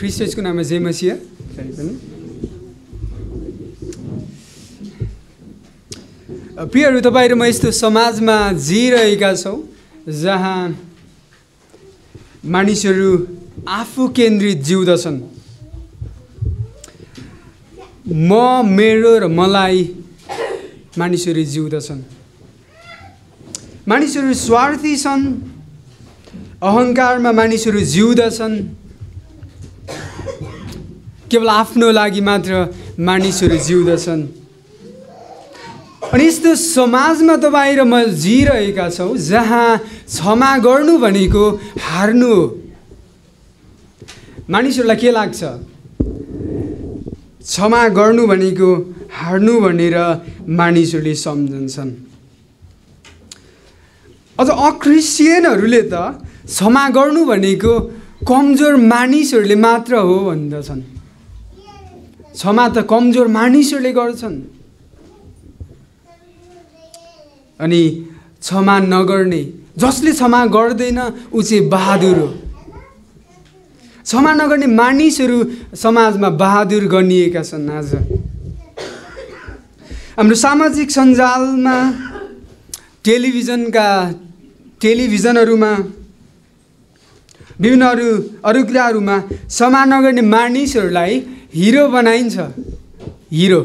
क्रिस्टको नाममा जे मसिया प्रियहरू तपाईँ र म यस्तो समाजमा जिइरहेका छौँ जहाँ मानिसहरू आफू केन्द्रित जिउँदछन्। म मेरो र मलाई मानिसहरू जिउँदछन्। मानिसहरू स्वार्थी छन् अहङ्कारमा मानिसहरू जिउँदछन्। केवल आफ्नो लागि मात्र मानिसहरू जिउँदछन्। अनि यस्तो समाजमा तपाईँ र म जिइरहेका छौँ जहाँ क्षमा गर्नु भनेको हार्नु हो। मानिसहरूलाई के लाग्छ? क्षमा गर्नु भनेको हार्नु भनेर मानिसहरूले सम्झन्छन्। अझ अक्रिस्चियनहरूले त क्षमा गर्नु भनेको कमजोर मानिसहरूले मात्र हो भन्दछन्। क्षमा त कमजोर मानिसहरूले गर्छन्। अनि क्षमा नगर्ने जसले क्षमा गर्दैन ऊ चाहिँ बहादुर हो। क्षमा नगर्ने मानिसहरू समाजमा बहादुर गनिएका छन् आज। हाम्रो सामाजिक सञ्जालमा टेलिभिजनका टेलिभिजनहरूमा विभिन्न अरू अरू कुराहरूमा क्षमा नगर्ने मानिसहरूलाई हिरो बनाइन्छ। हिरो।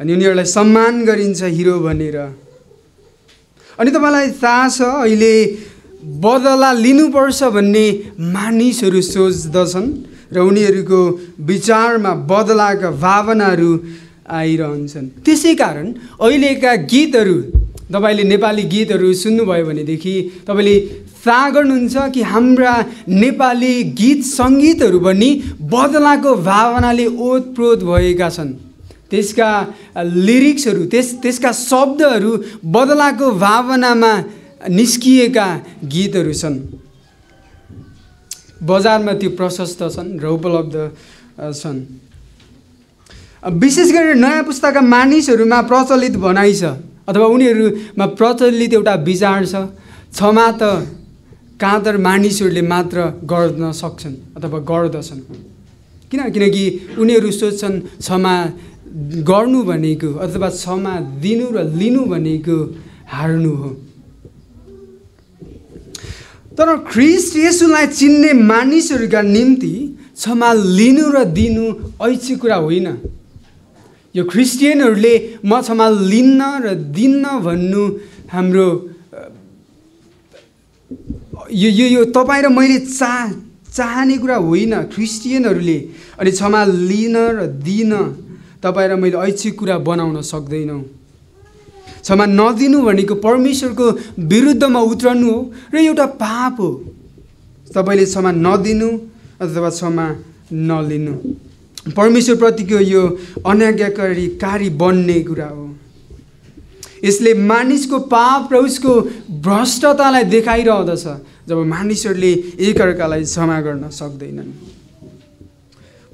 अनि उनीहरूलाई सम्मान गरिन्छ हिरो भनेर। अनि तपाईँलाई थाहा छ अहिले बदला लिनुपर्छ भन्ने मानिसहरू सोच्दछन् र उनीहरूको विचारमा बदलाका भावनाहरू आइरहन्छन्। त्यसै कारण अहिलेका गीतहरू तपाईँले नेपाली गीतहरू सुन्नुभयो भनेदेखि तपाईँले थाहा गर्नुहुन्छ कि हाम्रा नेपाली गीत सङ्गीतहरू पनि बदलाको भावनाले ओतप्रोत भएका छन्। त्यसका लिरिक्सहरू त्यस त्यसका शब्दहरू बदलाको भावनामा निस्किएका गीतहरू छन्। बजारमा त्यो प्रशस्त छन् र उपलब्ध छन्। विशेष गरेर नयाँ पुस्ताका मानिसहरूमा प्रचलित भनाइ छ अथवा उनीहरूमा प्रचलित एउटा विचार छ क्षमा त काँदर मानिसहरूले मात्र गर्न सक्छन् अथवा गर्दछन्। किन किनकि उनीहरू सोध्छन् क्षमा गर्नु भनेको अथवा क्षमा दिनु र लिनु भनेको हार्नु हो। तर ख्रिस्ट यसुलाई चिन्ने मानिसहरूका निम्ति क्षमा लिनु र दिनु ऐच्छिक कुरा होइन। यो क्रिस्चियनहरूले म क्षमा लिन्न र दिन्न भन्नु हाम्रो यो यो यो तपाईँ र मैले चाह चाहने कुरा होइन। क्रिस्चियनहरूले अनि क्षमा लिन र दिन तपाईँ र मैले ऐच्छिक कुरा बनाउन सक्दैनौँ। क्षमा नदिनु भनेको परमेश्वरको विरुद्धमा उत्रनु हो र एउटा पाप हो। तपाईँले क्षमा नदिनु अथवा क्षमा नलिनु। परमेश्वरप्रतिको यो अनाज्ञाकारी कार्य बन्ने कुरा हो। यसले मानिसको पाप र उसको भ्रष्टतालाई देखाइरहँदछ जब मानिसहरूले एकअर्कालाई क्षमा गर्न सक्दैनन्।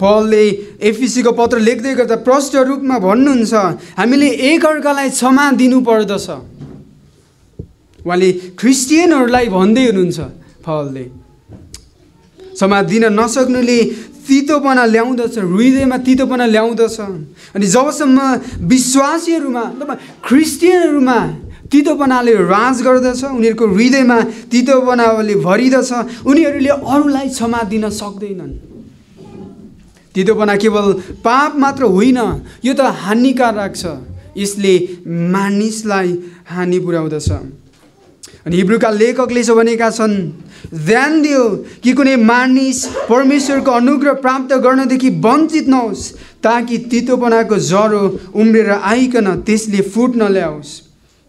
पलले एफिसीको पत्र लेख्दै गर्दा प्रष्ट रूपमा भन्नुहुन्छ हामीले एकअर्कालाई क्षमा दिनुपर्दछ। उहाँले क्रिस्चियनहरूलाई भन्दै हुनुहुन्छ फलले क्षमा दिन नसक्नुले तितोपना ल्याउँदछ हृदयमा तितोपना ल्याउँदछ। अनि जबसम्म विश्वासीहरूमा अथवा तितोपनाले राज गर्दछ उनीहरूको हृदयमा तितोपनाले भरिदछ उनीहरूले अरूलाई क्षमा दिन सक्दैनन्। तितोपना केवल पाप मात्र होइन यो त हानिकारक छ। यसले मानिसलाई हानि पुर्याउँदछ। अनि हिब्रूका लेखकले यसो भनेका छन् ध्यान दियो कि कुनै मानिस परमेश्वरको अनुग्रह प्राप्त गर्नदेखि वञ्चित नहोस् ताकि तितोपनाको ज्वरो उम्रेर आइकन त्यसले फुट नल्याओस्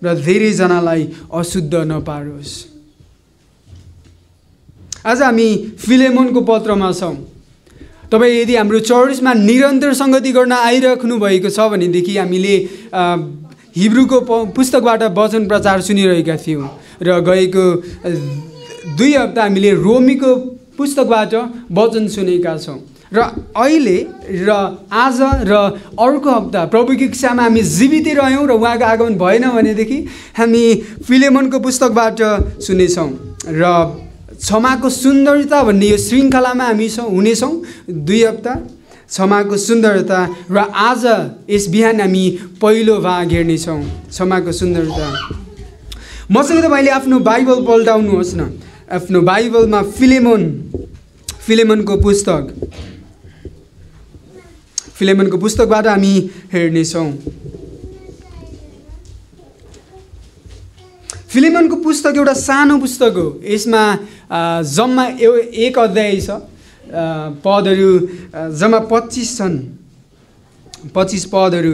र धेरैजनालाई अशुद्ध नपारोस्। आज हामी फिलेमोनको पत्रमा छौँ। तपाईँ यदि हाम्रो चर्चमा निरन्तर सङ्गति गर्न आइराख्नु भएको छ भनेदेखि हामीले हिब्रूको पुस्तकबाट वचन प्रचार सुनिरहेका थियौँ। र गएको दुई हप्ता हामीले रोमीको पुस्तकबाट वचन सुनेका छौँ। र अहिले र आज र अर्को हप्ता प्रभुको इच्छामा हामी जीवितै रह्यौँ र उहाँको आगमन भएन भनेदेखि हामी फिलेमनको पुस्तकबाट सुनेछौँ। र क्षमाको सुन्दरता भन्ने यो श्रृङ्खलामा हामी छौँ हुनेछौँ दुई हप्ता। क्षमाको सुन्दरता र आज यस बिहान हामी पहिलो भाग हेर्नेछौँ। क्षमाको सुन्दरता। मसँग तपाईँले आफ्नो बाइबल पल्टाउनुहोस् न। आफ्नो बाइबलमा फिलेमोन फिलेमोनको पुस्तक। फिलेमोनको पुस्तकबाट हामी हेर्नेछौँ। फिलेमोनको पुस्तक एउटा सानो पुस्तक हो। यसमा जम्मा एक अध्याय छ। पदहरू जम्मा पच्चिस छन्। पच्चिस पदहरू।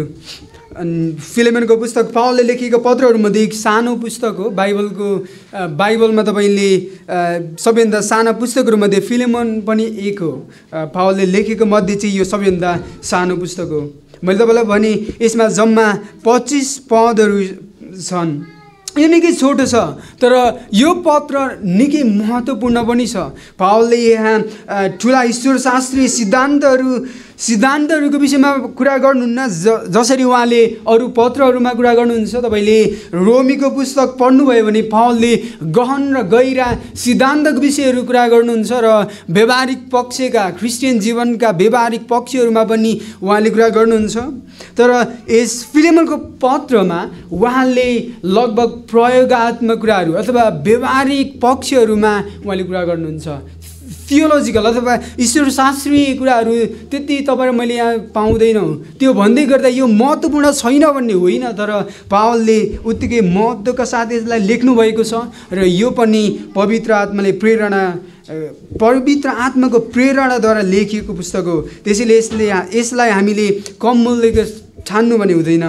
फिलेमनको पुस्तक पावलले लेखेको पत्रहरूमध्ये एक सानो पुस्तक हो बाइबलको बाइबलमा तपाईँले सबैभन्दा साना पुस्तकहरूमध्ये फिलेमन पनि एक हो। पावलले लेखेको मध्ये चाहिँ यो सबैभन्दा सानो पुस्तक हो। मैले तपाईँलाई भने यसमा जम्मा पच्चिस पदहरू छन्। यो निकै छोटो छ तर यो पत्र निकै महत्त्वपूर्ण पनि छ। पावलले यहाँ ठुला ईश्वर शास्त्रीय सिद्धान्तहरू सिद्धान्तहरूको विषयमा कुरा गर्नुहुन्न। ज जसरी उहाँले अरू पत्रहरूमा कुरा गर्नुहुन्छ तपाईँले रोमीको पुस्तक पढ्नुभयो भने पावलले गहन र गहिरा सिद्धान्तको विषयहरू कुरा गर्नुहुन्छ र व्यवहारिक पक्षका क्रिस्चियन जीवनका व्यवहारिक पक्षहरूमा पनि उहाँले कुरा गर्नुहुन्छ। तर यस फिलिमलको पत्रमा उहाँले लगभग प्रयोगआत्मक कुराहरू अथवा व्यवहारिक पक्षहरूमा उहाँले कुरा गर्नुहुन्छ। थियोलोजिकल अथवा ईश्वर शास्त्रीय कुराहरू त्यति तपाईँ मैले यहाँ पाउँदैनौँ। त्यो भन्दै गर्दा यो महत्त्वपूर्ण छैन भन्ने होइन तर पावलले उत्तिकै महत्त्वका साथ यसलाई लेख्नु भएको छ र यो पनि पवित्र आत्माले प्रेरणा पवित्र आत्माको प्रेरणाद्वारा लेखिएको पुस्तक हो। त्यसैले यसले यसलाई हामीले कम मूल्यको ठान्नु भने हुँदैन।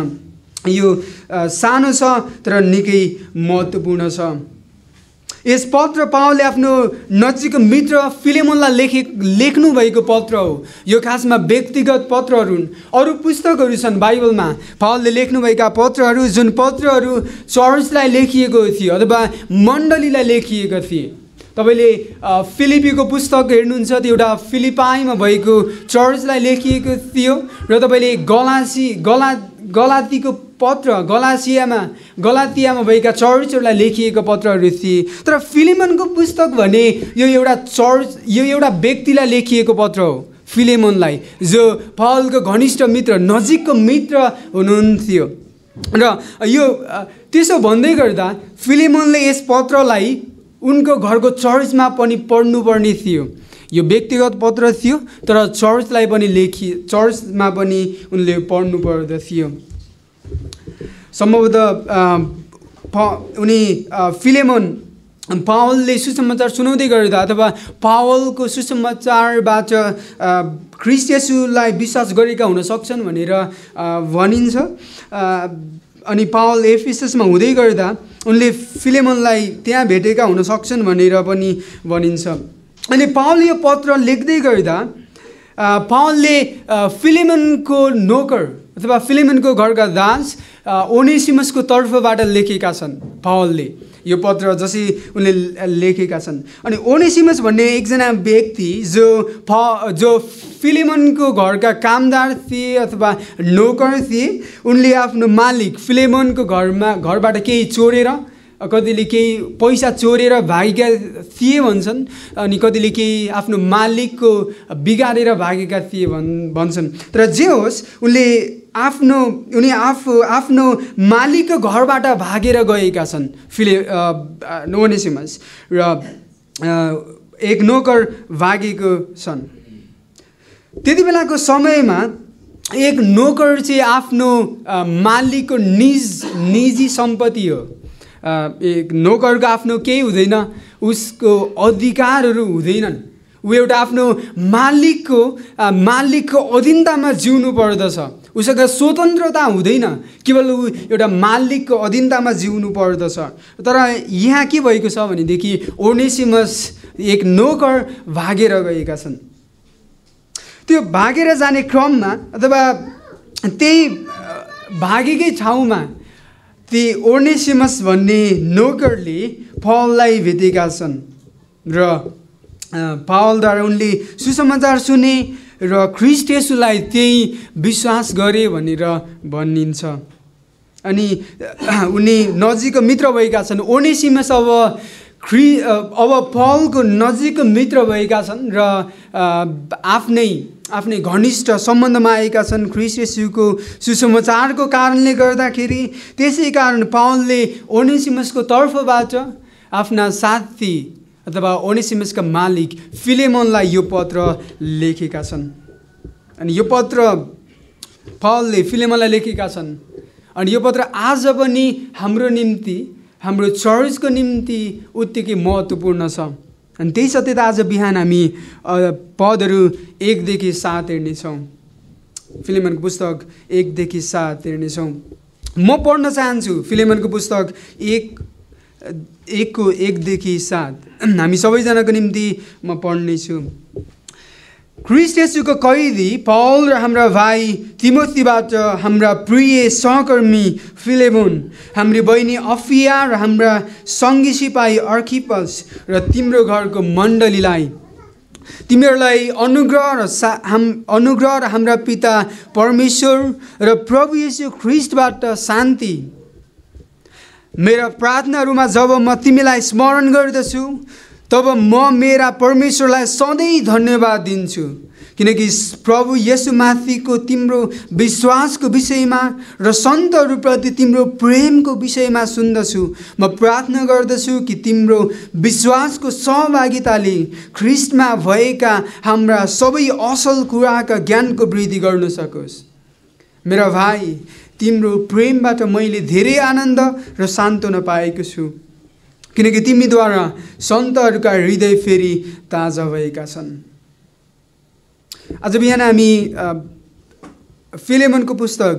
यो सानो छ तर निकै महत्त्वपूर्ण छ। यस पत्र पावलले आफ्नो नजिकको मित्र फिलेमोनलाई लेखे लेख्नु भएको पत्र हो। यो खासमा व्यक्तिगत पत्रहरू हुन्। अरू पुस्तकहरू छन् बाइबलमा। पावलले लेख्नुभएका पत्रहरू जुन पत्रहरू चर्चलाई लेखिएको थियो अथवा मण्डलीलाई लेखिएका थिए। तपाईँले फिलिपीको पुस्तक हेर्नुहुन्छ त्यो एउटा फिलिपाईमा भएको चर्चलाई लेखिएको थियो र तपाईँले गलासी गला गलातीको पत्र गलासियामा गलातियामा भएका चर्चहरूलाई लेखिएको पत्रहरू थिए। तर फिलिमनको पुस्तक भने यो एउटा चर्च यो एउटा व्यक्तिलाई लेखिएको पत्र हो फिलेमोनलाई जो पावलको घनिष्ठ मित्र नजिकको मित्र हुनुहुन्थ्यो। र यो त्यसो भन्दै गर्दा फिलेमोनले यस पत्रलाई उनको घरको चर्चमा पनि पढ्नुपर्ने थियो। यो व्यक्तिगत पत्र थियो तर चर्चलाई पनि लेखि चर्चमा पनि उनले पढ्नु पर्दथ्यो। सम्भवतः उनी फिलेमोन पावलले सुसमाचार सुनाउँदै गर्दा अथवा पावलको सुसमाचारबाट येशूलाई विश्वास गरेका हुन सक्छन् भनेर भनिन्छ। अनि पावल एफिसमा हुँदै गर्दा उनले फिलेमोनलाई त्यहाँ भेटेका हुन सक्छन् भनेर पनि भनिन्छ। अनि पावल यो पत्र लेख्दै गर्दा पावलले फिलेमनको नोकर अथवा फिलेमनको घरका दास ओनेसिमसको तर्फबाट लेखेका छन् पावलले। यो पत्र जसरी उनले लेखेका छन्। अनि ओनेसिमस भन्ने एकजना व्यक्ति जो फ जो फिलेमनको घरका कामदार थिए अथवा नोकर थिए उनले आफ्नो मालिक फिलेमनको घरमा घरबाट केही चोरेर कतिले केही पैसा चोरेर भागेका थिए भन्छन् अनि कतिले केही आफ्नो मालिकको बिगारेर भागेका थिए भन् भन्छन्। तर जे होस् उनले आफ्नो उनी आफू आफ्नो मालिकको घरबाट भागेर गएका छन्। फिले नोनेसिमस र एक नोकर भागेको छन्। त्यति बेलाको समयमा एक नोकर चाहिँ आफ्नो मालिकको निज निजी सम्पत्ति हो। नोकरको आफ्नो केही हुँदैन उसको अधिकारहरू हुँदैनन्। ऊ एउटा आफ्नो मालिकको मालिकको अधीनतामा जिउनु पर्दछ। उसँग स्वतन्त्रता हुँदैन केवल ऊ एउटा मालिकको अधीनतामा जिउनु पर्दछ। तर यहाँ के भएको छ भनेदेखि ओनेसिमस एक नोकर भागेर गएका छन्। त्यो भागेर जाने क्रममा अथवा त्यही भागेकै ठाउँमा ती ओर्नेसिमस भन्ने नोकरले पावललाई भेटेका छन्। र पावलद्वारा उनले सुसमाचार सुने र ख्रिस्ट येशूलाई त्यही विश्वास गरे भनेर भनिन्छ। अनि उनी नजिकको मित्र भएका छन्। ओनेसिमस अब ख्री अब पलको नजिकको मित्र भएका छन् र आफ्नै आफ्नै घनिष्ठ सम्बन्धमा आएका छन्। ख्रिस सुसमाचारको कारणले गर्दाखेरि त्यसै कारण पावलले ओनेसिमसको तर्फबाट आफ्ना साथी अथवा ओनेसिमसका मालिक फिलेमनलाई यो पत्र लेखेका छन्। अनि यो पत्र पावलले फिलेमनलाई लेखेका छन्। अनि यो पत्र आज पनि हाम्रो निम्ति हाम्रो चर्चको निम्ति उत्तिकै महत्त्वपूर्ण छ। अनि त्यही सत्यता आज बिहान हामी पदहरू एकदेखि सात हेर्नेछौँ फिलिमनको पुस्तक एकदेखि सात हेर्नेछौँ म पढ्न चाहन्छु फिलिमनको पुस्तक एक एकको एकदेखि सात। हामी सबैजनाको निम्ति म पढ्नेछु। ख्रिस्ट यसुको कैदी पल र हाम्रा भाइ तिमोतीबाट हाम्रा प्रिय सहकर्मी फिलेमोन। हाम्री बहिनी अफिया र हाम्रा सङ्गी सिपाही अर्किपस र तिम्रो घरको मण्डलीलाई। तिमीहरूलाई अनुग्रह र सा हाम अनुग्रह र हाम्रा पिता परमेश्वर र प्रभु यशु ख्रिस्टबाट शान्ति। मेरा प्रार्थनाहरूमा जब म तिमीलाई स्मरण गर्दछु तब म मेरा परमेश्वरलाई सधैँ धन्यवाद दिन्छु। किनकि प्रभु यसुमाथिको तिम्रो विश्वासको विषयमा र सन्तहरूप्रति तिम्रो प्रेमको विषयमा सुन्दछु। म प्रार्थना गर्दछु कि तिम्रो विश्वासको सहभागिताले ख्रिस्टमा भएका हाम्रा सबै असल कुराका ज्ञानको वृद्धि गर्न सकोस्। मेरा भाइ तिम्रो प्रेमबाट मैले धेरै आनन्द र सान्त्वना पाएको छु। किनकि तिमीद्वारा सन्तहरूका हृदय फेरि ताजा भएका छन्। आज बिहान हामी फिलेमनको पुस्तक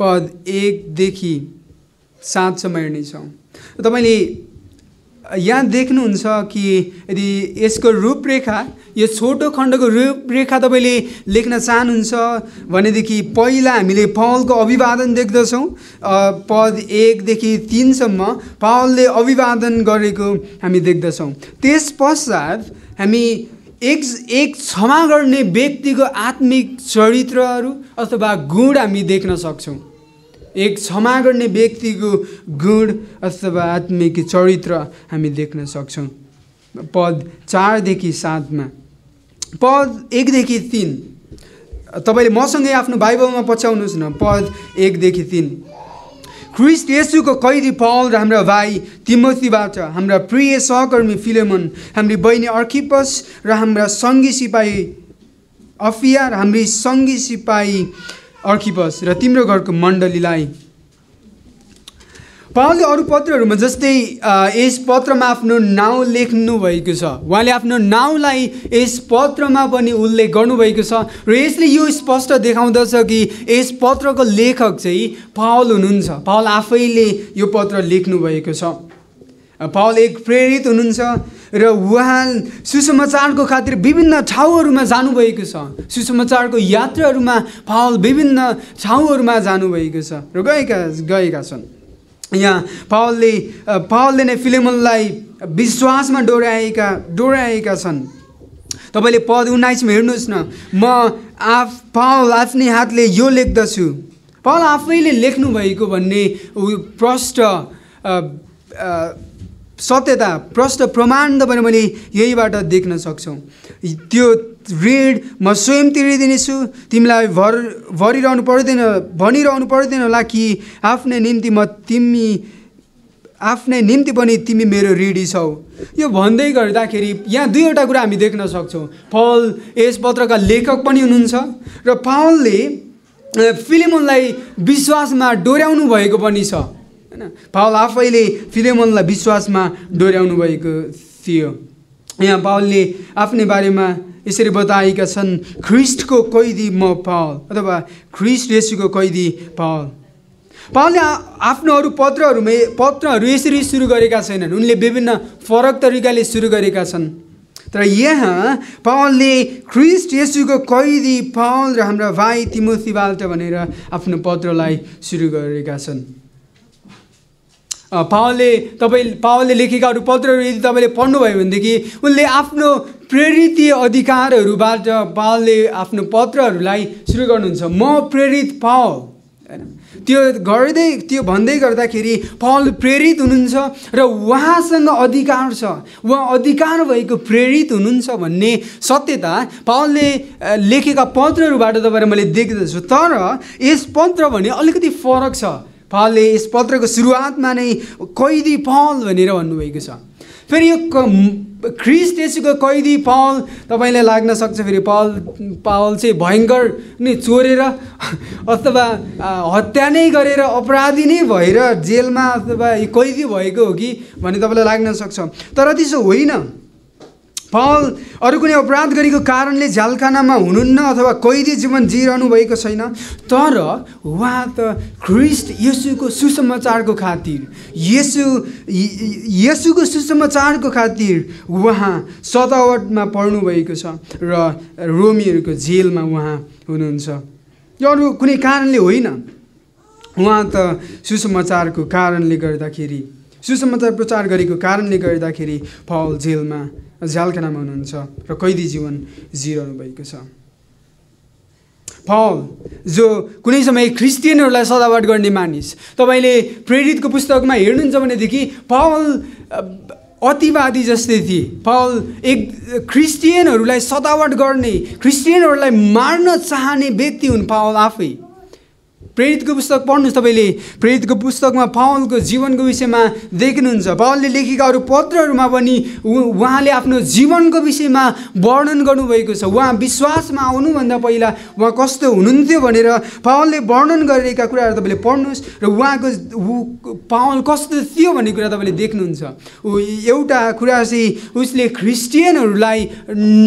पद एकदेखि सातसम्म हेर्नेछौँ। तपाईँले यहाँ देख्नुहुन्छ कि यदि यसको रूपरेखा यो छोटो खण्डको रूपरेखा तपाईँले लेख्न चाहनुहुन्छ भनेदेखि पहिला हामीले पावलको अभिवादन देख्दछौँ। पद एकदेखि तिनसम्म पावलले अभिवादन गरेको हामी देख्दछौँ। त्यस पश्चात हामी एक एक क्षमा गर्ने व्यक्तिको आत्मिक चरित्रहरू अथवा गुण हामी देख्न सक्छौँ। एक क्षमा गर्ने व्यक्तिको गुण अथवा आत्मिक चरित्र हामी देख्न सक्छौँ। पद चारदेखि सातमा। पद एकदेखि तिन। तपाईँले मसँगै आफ्नो बाइबलमा पछ्याउनुहोस् न। पद एकदेखि तिन। ख्रिस्ट यसुको कैदी पल र हाम्रा भाइ तिमोतीबाट हाम्रा प्रिय सहकर्मी फिलेमन हाम्री बहिनी अर्किपस र हाम्रा सङ्गी सिपाही अफिया र हाम्री सङ्गी सिपाही अर्किपस र तिम्रो घरको मण्डलीलाई पावलले अरू पत्रहरूमा जस्तै यस पत्रमा आफ्नो नाउँ लेख्नु भएको छ। उहाँले आफ्नो नाउँलाई यस पत्रमा पनि उल्लेख गर्नुभएको छ र यसले यो स्पष्ट देखाउँदछ कि यस पत्रको लेखक चाहिँ पावल हुनुहुन्छ। पावल आफैले यो पत्र लेख्नुभएको छ। पावल एक प्रेरित हुनुहुन्छ। र उहाँ सुसमाचारको खातिर विभिन्न ठाउँहरूमा जानुभएको छ। सुसमाचारको यात्राहरूमा पावल विभिन्न ठाउँहरूमा जानुभएको छ। र गएका गएका छन्। यहाँ पावलले पावलले नै फिलेमनलाई विश्वासमा डोराएका डोराएका छन्। तपाईँले पद उन्नाइसमा हेर्नुहोस् न। म आफ पावल आफ्नै हातले यो लेख्दछु। पावल आफैले लेख्नुभएको भन्ने प्रष्ट सत्यता प्रष्ट प्रमाण तपाईँले मैले यहीबाट देख्न सक्छौँ। त्यो ऋण म स्वयं तिरिदिनेछु तिमीलाई भर भरिरहनु पर्दैन भनिरहनु पर्दैन होला कि आफ्नै निम्ति म तिमी आफ्नै निम्ति पनि तिमी मेरो ऋणी छौ। यो भन्दै गर्दाखेरि यहाँ दुईवटा कुरा हामी देख्न सक्छौँ। पल यस पत्रका लेखक पनि हुनुहुन्छ र पावलले फिलिमोनलाई विश्वासमा डोर्याउनु भएको पनि छ। होइन? पावल आफैले फिलेमनलाई विश्वासमा डोर्याउनु भएको थियो। यहाँ पावलले आफ्नै बारेमा यसरी बताएका छन् ख्रिस्टको कैदी म पावल अथवा ख्रिस्ट येसुको कैदी पावल पावलले आफ्नो अरू पत्रहरूमा पत्रहरू यसरी सुरु गरेका छैनन्। उनले विभिन्न फरक तरिकाले सुरु गरेका छन्। तर यहाँ पावलले ख्रिस्ट येसुको कैदी पावल र हाम्रा भाइ तिमोथीबाट भनेर आफ्नो पत्रलाई सुरु गरेका छन्। पावलले तपाईँ पावलले लेखेका अरू पत्रहरू यदि तपाईँले पढ्नुभयो भनेदेखि उनले आफ्नो प्रेरितीय अधिकारहरूबाट पावलले आफ्नो पत्रहरूलाई सुरु गर्नुहुन्छ। म प्रेरित पावल। होइन? त्यो गर्दै त्यो भन्दै गर्दाखेरि पल प्रेरित हुनुहुन्छ र उहाँसँग अधिकार छ। उहाँ अधिकार भएको प्रेरित हुनुहुन्छ भन्ने सत्यता पावलले लेखेका पत्रहरूबाट तपाईँहरू मैले देख्दछु। तर यस पत्र भने अलिकति फरक छ। पावलले यस पत्रको सुरुवातमा नै कैदी पहल भनेर भन्नुभएको छ। फेरि यो क ख्रिस्ट यसुको कैदी पावल तपाईँलाई लाग्न सक्छ फेरि पावल पावल चाहिँ भयङ्कर नै चोरेर अथवा हत्या नै गरेर अपराधी नै भएर जेलमा अथवा कैदी भएको हो कि भन्ने तपाईँलाई लाग्न सक्छ। तर त्यसो होइन। पावल अरू कुनै अपराध गरेको कारणले झ्यालखानामा हुनुहुन्न अथवा कैदी जीवन जिइरहनु भएको छैन तर उहाँ त ख्रिस्ट यसुको सुसमाचारको खातिर यसु यसुको सुसमाचारको खातिर उहाँ सतावटमा पर्नु भएको छ र रोमीहरूको जेलमा उहाँ हुनुहुन्छ। यो अरू कुनै कारणले होइन उहाँ त सुसमाचारको कारणले गर्दाखेरि सुसमाचार प्रचार गरेको कारणले गर्दाखेरि पावल जेलमा झ्यालखानामा हुनुहुन्छ र कैदी जीवन जिरहनु भएको छ। पावल जो कुनै समय क्रिस्चियनहरूलाई सदाबाट गर्ने मानिस तपाईँले प्रेरितको पुस्तकमा हेर्नुहुन्छ भनेदेखि पावल अ, अतिवादी जस्तै थिए। पावल एक क्रिस्चियनहरूलाई सदावट गर्ने क्रिस्चियनहरूलाई मार्न चाहने व्यक्ति हुन् पावल आफै। प्रेरितको पुस्तक पढ्नुहोस् तपाईँले। प्रेरितको पुस्तकमा पावलको जीवनको विषयमा देख्नुहुन्छ पावलले लेखेका अरू पत्रहरूमा पनि उहाँले आफ्नो जीवनको विषयमा वर्णन गर्नुभएको छ। उहाँ विश्वासमा आउनुभन्दा पहिला उहाँ कस्तो हुनुहुन्थ्यो भनेर पावलले वर्णन गरेका कुराहरू तपाईँले पढ्नुहोस् र उहाँको पावल कस्तो थियो भन्ने कुरा तपाईँले देख्नुहुन्छ। ऊ एउटा कुरा चाहिँ उसले क्रिस्चियनहरूलाई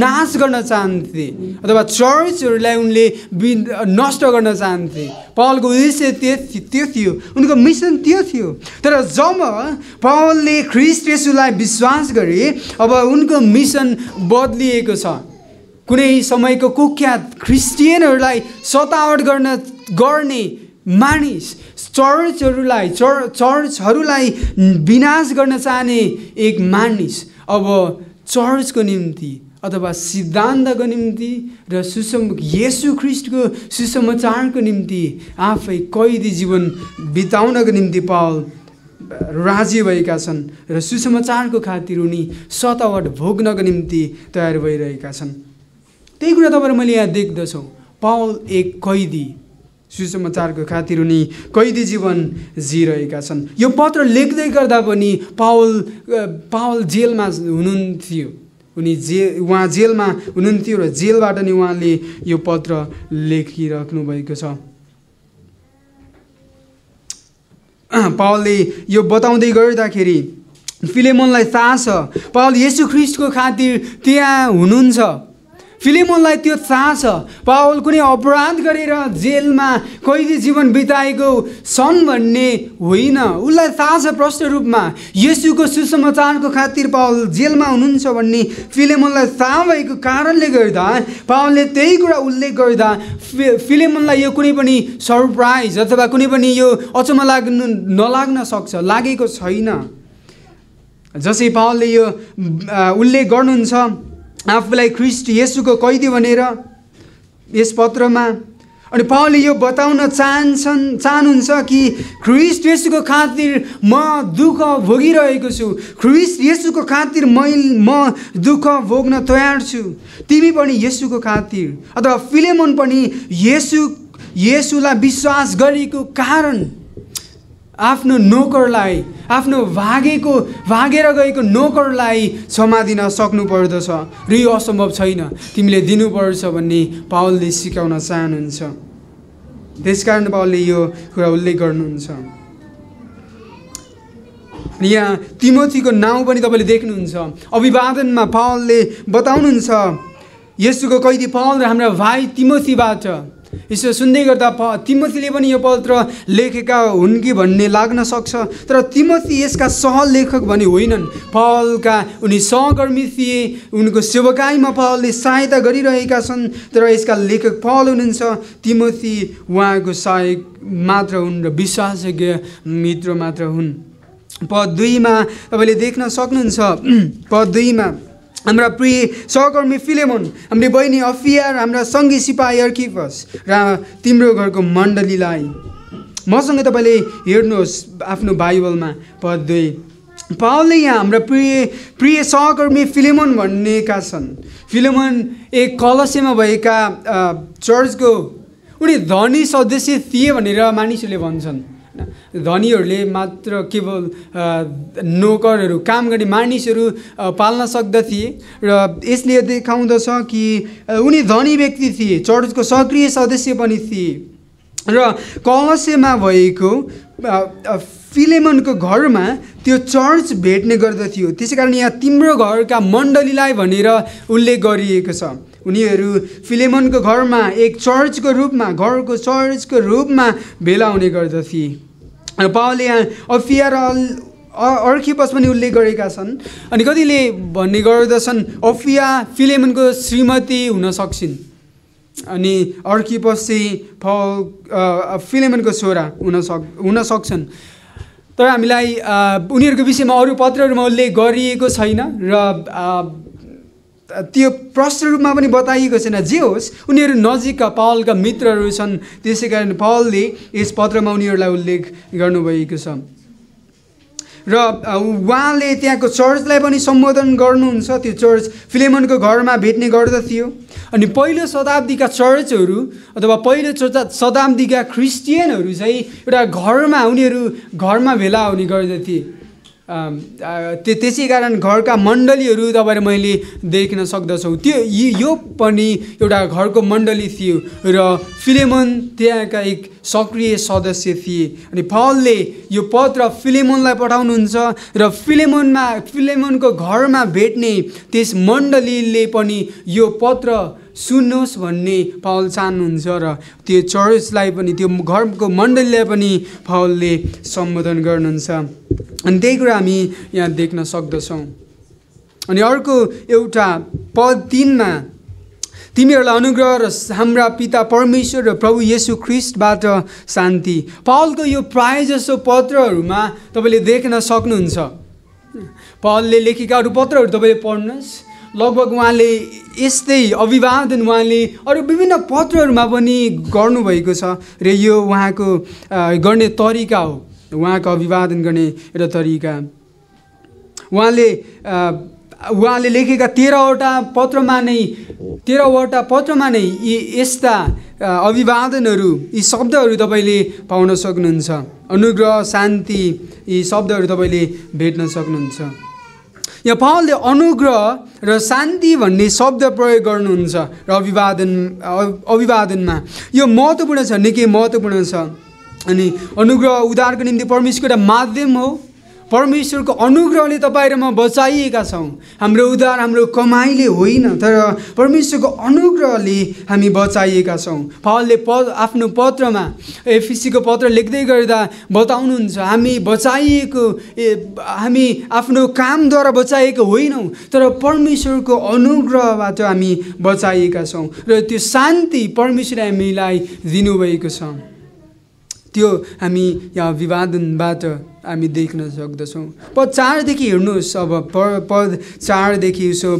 नाश गर्न चाहन्थे अथवा चर्चहरूलाई उनले नष्ट गर्न चाहन्थे। पावलको उद्देश्य त्यो त्यो थियो उनको मिसन त्यो थियो। तर जब पावलले ख्रिस्ट येशूलाई विश्वास गरे अब उनको मिसन बदलिएको छ। कुनै समयको कुख्यात क्रिस्चियनहरूलाई सतावट गर्न गर्ने मानिस चर्चहरूलाई चर चर्चहरूलाई विनाश गर्न चाहने एक मानिस अब चर्चको निम्ति अथवा सिद्धान्तको निम्ति र सुसम येसु ख्रिस्टको सुसमाचारको निम्ति आफै कैदी जीवन बिताउनको निम्ति पावल राजी भएका छन् र सुसमाचारको खातिर उनी सतावट भोग्नको निम्ति तयार भइरहेका छन्। त्यही कुरा तपाईँहरू मैले यहाँ देख्दछौँ। पावल एक कैदी। सुसमाचारको खातिर उनी कैदी जीवन जिरहेका छन्। यो पत्र लेख्दै गर्दा पनि पावल पावल जेलमा हुनुहुन्थ्यो। उनी जे उहाँ जेलमा हुनुहुन्थ्यो र जेलबाट नि उहाँले यो पत्र लेखिराख्नु भएको छ। पावलले यो बताउँदै गर्दाखेरि फिलेमोनलाई थाहा छ पावल येसु ख्रिस्टको खातिर त्यहाँ हुनुहुन्छ। फिलेमोनलाई त्यो थाहा छ। पावल कुनै अपराध गरेर जेलमा कैदी जीवन बिताएको छन् भन्ने होइन। उसलाई थाहा छ प्रष्ट रूपमा येसुको सुसमाचारको खातिर पावल जेलमा हुनुहुन्छ भन्ने फिलेमोनलाई थाहा भएको कारणले गर्दा पावलले त्यही कुरा उल्लेख गर्दा फि फिलेमोनलाई यो कुनै पनि सरप्राइज अथवा कुनै पनि यो अचम्म लाग्नु नलाग्न सक्छ लागेको छैन। जसै पावलले यो उल्लेख गर्नुहुन्छ आफूलाई ख्रिस्ट येसुको कैदी भनेर यस पत्रमा अनि पावलले यो बताउन चाहन्छन् चाहनुहुन्छ कि ख्रिस्ट येसुको खातिर म दुःख भोगिरहेको छु? ख्रिस्ट येसुको खातिर मै म दुःख भोग्न तयार छु? तिमी पनि येसुको खातिर अथवा फिलेमोन पनि येसु येसुलाई विश्वास गरेको कारण आफ्नो नोकरलाई आफ्नो भागेको भागेर गएको नोकरलाई क्षमा दिन सक्नु पर्दछ र यो असम्भव छैन। तिमीले दिनुपर्छ भन्ने पावलले सिकाउन चाहनुहुन्छ। त्यसकारण पावलले यो कुरा उल्लेख गर्नुहुन्छ। यहाँ तिमोथीको नाउँ पनि तपाईँले देख्नुहुन्छ। अभिवादनमा पावलले बताउनुहुन्छ यसुको कैदी पावल र हाम्रा भाइ तिमोथीबाट यसो सुन्दै गर्दा प तिमोथीले पनि यो पत्र लेखेका हुन् कि भन्ने लाग्न सक्छ। तर तिमोथी यसका सहलेखक भने होइनन्। पावलका उनी सहकर्मी थिए। उनको सेवकाईमा पावलले सहायता गरिरहेका छन्। तर यसका लेखक पावल हुनुहुन्छ। तिमोथी उहाँको सहायक मात्र हुन् र विश्वासयोग्य मित्र मात्र हुन्। पद दुईमा तपाईँले देख्न सक्नुहुन्छ। पद दुईमा हाम्रा प्रिय सहकर्मी फिलेमोन हाम्रो बहिनी अफिया र हाम्रा सङ्गी सिपाही अर्किफस र तिम्रो घरको मण्डलीलाई मसँग तपाईँले हेर्नुहोस् आफ्नो बाइबलमा पद दुई। पावलले यहाँ हाम्रा प्रिय प्रिय सहकर्मी फिलेमोन भन्नेका छन्। फिलेमोन एक कलसेमा भएका चर्चको उनी धनी सदस्य थिए भनेर मानिसहरूले भन्छन्। धनीहरूले मात्र केवल नोकरहरू काम गर्ने मानिसहरू पाल्न सक्दथे र यसले देखाउँदछ कि उनी धनी व्यक्ति थिए चर्चको सक्रिय सदस्य पनि थिए। र कलसेमा भएको फिलेमनको घरमा त्यो चर्च भेट्ने गर्दथ्यो। त्यसै कारण यहाँ तिम्रो घरका मण्डलीलाई भनेर उल्लेख गरिएको छ। उनीहरू फिलेमनको घरमा एक चर्चको रूपमा घरको चर्चको रूपमा भेला हुने गर्दथे। र पावलले यहाँ अफिया र अर्खिपस पनि उल्लेख गरेका छन्। अनि कतिले भन्ने गर्दछन् अफिया फिलेमनको श्रीमती हुन सक्छिन्। अनि अर्किपस चाहिँ फल फिलेमनको छोरा हुन सक् हुन सक्छन्। तर हामीलाई उनीहरूको विषयमा अरू पत्रहरूमा उल्लेख गरिएको छैन र त्यो प्रष्ट रूपमा पनि बताइएको छैन। जे होस् उनीहरू नजिकका पावलका मित्रहरू छन् त्यसै कारण पावलले यस पत्रमा उनीहरूलाई उल्लेख गर्नुभएको छ। र उहाँले त्यहाँको चर्चलाई पनि सम्बोधन गर्नुहुन्छ। त्यो चर्च फिलेमनको घरमा भेट्ने गर्दथ्यो। अनि पहिलो शताब्दीका चर्चहरू अथवा पहिलो शताब्दीका क्रिस्चियनहरू चाहिँ एउटा घरमा उनीहरू घरमा भेला हुने गर्दथे। त्यो त्यसै कारण घरका मण्डलीहरू तपाईँहरू मैले देख्न सक्दछौँ। त्यो यी- पनि एउटा घरको मण्डली थियो र फिलेमोन त्यहाँका एक सक्रिय सदस्य थिए अनि पावलले यो पत्र फिलेमोनलाई पठाउनुहुन्छ र फिलेमोनमा फिलेमोनको घरमा भेट्ने त्यस मण्डलीले पनि यो पत्र सुन्नुहोस् भन्ने पावल चाहनुहुन्छ र त्यो चर्चलाई पनि त्यो घरको मण्डलीलाई पनि पावलले सम्बोधन गर्नुहुन्छ। अनि त्यही कुरा हामी यहाँ देख्न सक्दछौँ। अनि अर्को एउटा पद तिनमा तिमीहरूलाई अनुग्रह र हाम्रा पिता परमेश्वर र प्रभु येशू ख्रिस्टबाट शान्ति। पावलको यो प्राय जसो पत्रहरूमा तपाईँले देख्न सक्नुहुन्छ। पावलले लेखेका अरू पत्रहरू तपाईँले पढ्नुहोस्। लगभग उहाँले यस्तै अभिवादन उहाँले अरू विभिन्न पत्रहरूमा पनि गर्नुभएको छ र यो उहाँको गर्ने तरिका हो। उहाँको अभिवादन गर्ने एउटा तरिका। उहाँले उहाँले लेखेका तेह्रवटा पत्रमा नै तेह्रवटा पत्रमा नै यी यस्ता अभिवादनहरू यी शब्दहरू तपाईँले पाउन सक्नुहुन्छ। अनुग्रह शान्ति यी शब्दहरू तपाईँले भेट्न सक्नुहुन्छ। यहाँ पावलले अनुग्रह र शान्ति भन्ने शब्द प्रयोग गर्नुहुन्छ र अभिवादन अभिवादनमा। यो महत्त्वपूर्ण छ निकै महत्त्वपूर्ण छ। अनि अनुग्रह उद्धारको निम्ति परमेश्वरको एउटा माध्यम हो। परमेश्वरको अनुग्रहले तपाईँ र म बचाइएका छौँ। हाम्रो उद्धार हाम्रो कमाइले होइन तर परमेश्वरको अनुग्रहले हामी बचाइएका छौँ। पावलले पद आफ्नो पत्रमा एफिसीको पत्र लेख्दै गर्दा बताउनुहुन्छ हामी बचाइएको हामी आफ्नो कामद्वारा बचाइएको होइनौँ तर परमेश्वरको अनुग्रहबाट हामी बचाइएका छौँ। र त्यो शान्ति परमेश्वरले हामीलाई दिनुभएको छ। त्यो हामी यहाँ विवादनबाट हामी देख्न सक्दछौँ। पद चारदेखि हेर्नुहोस् अब पद चारदेखि उसो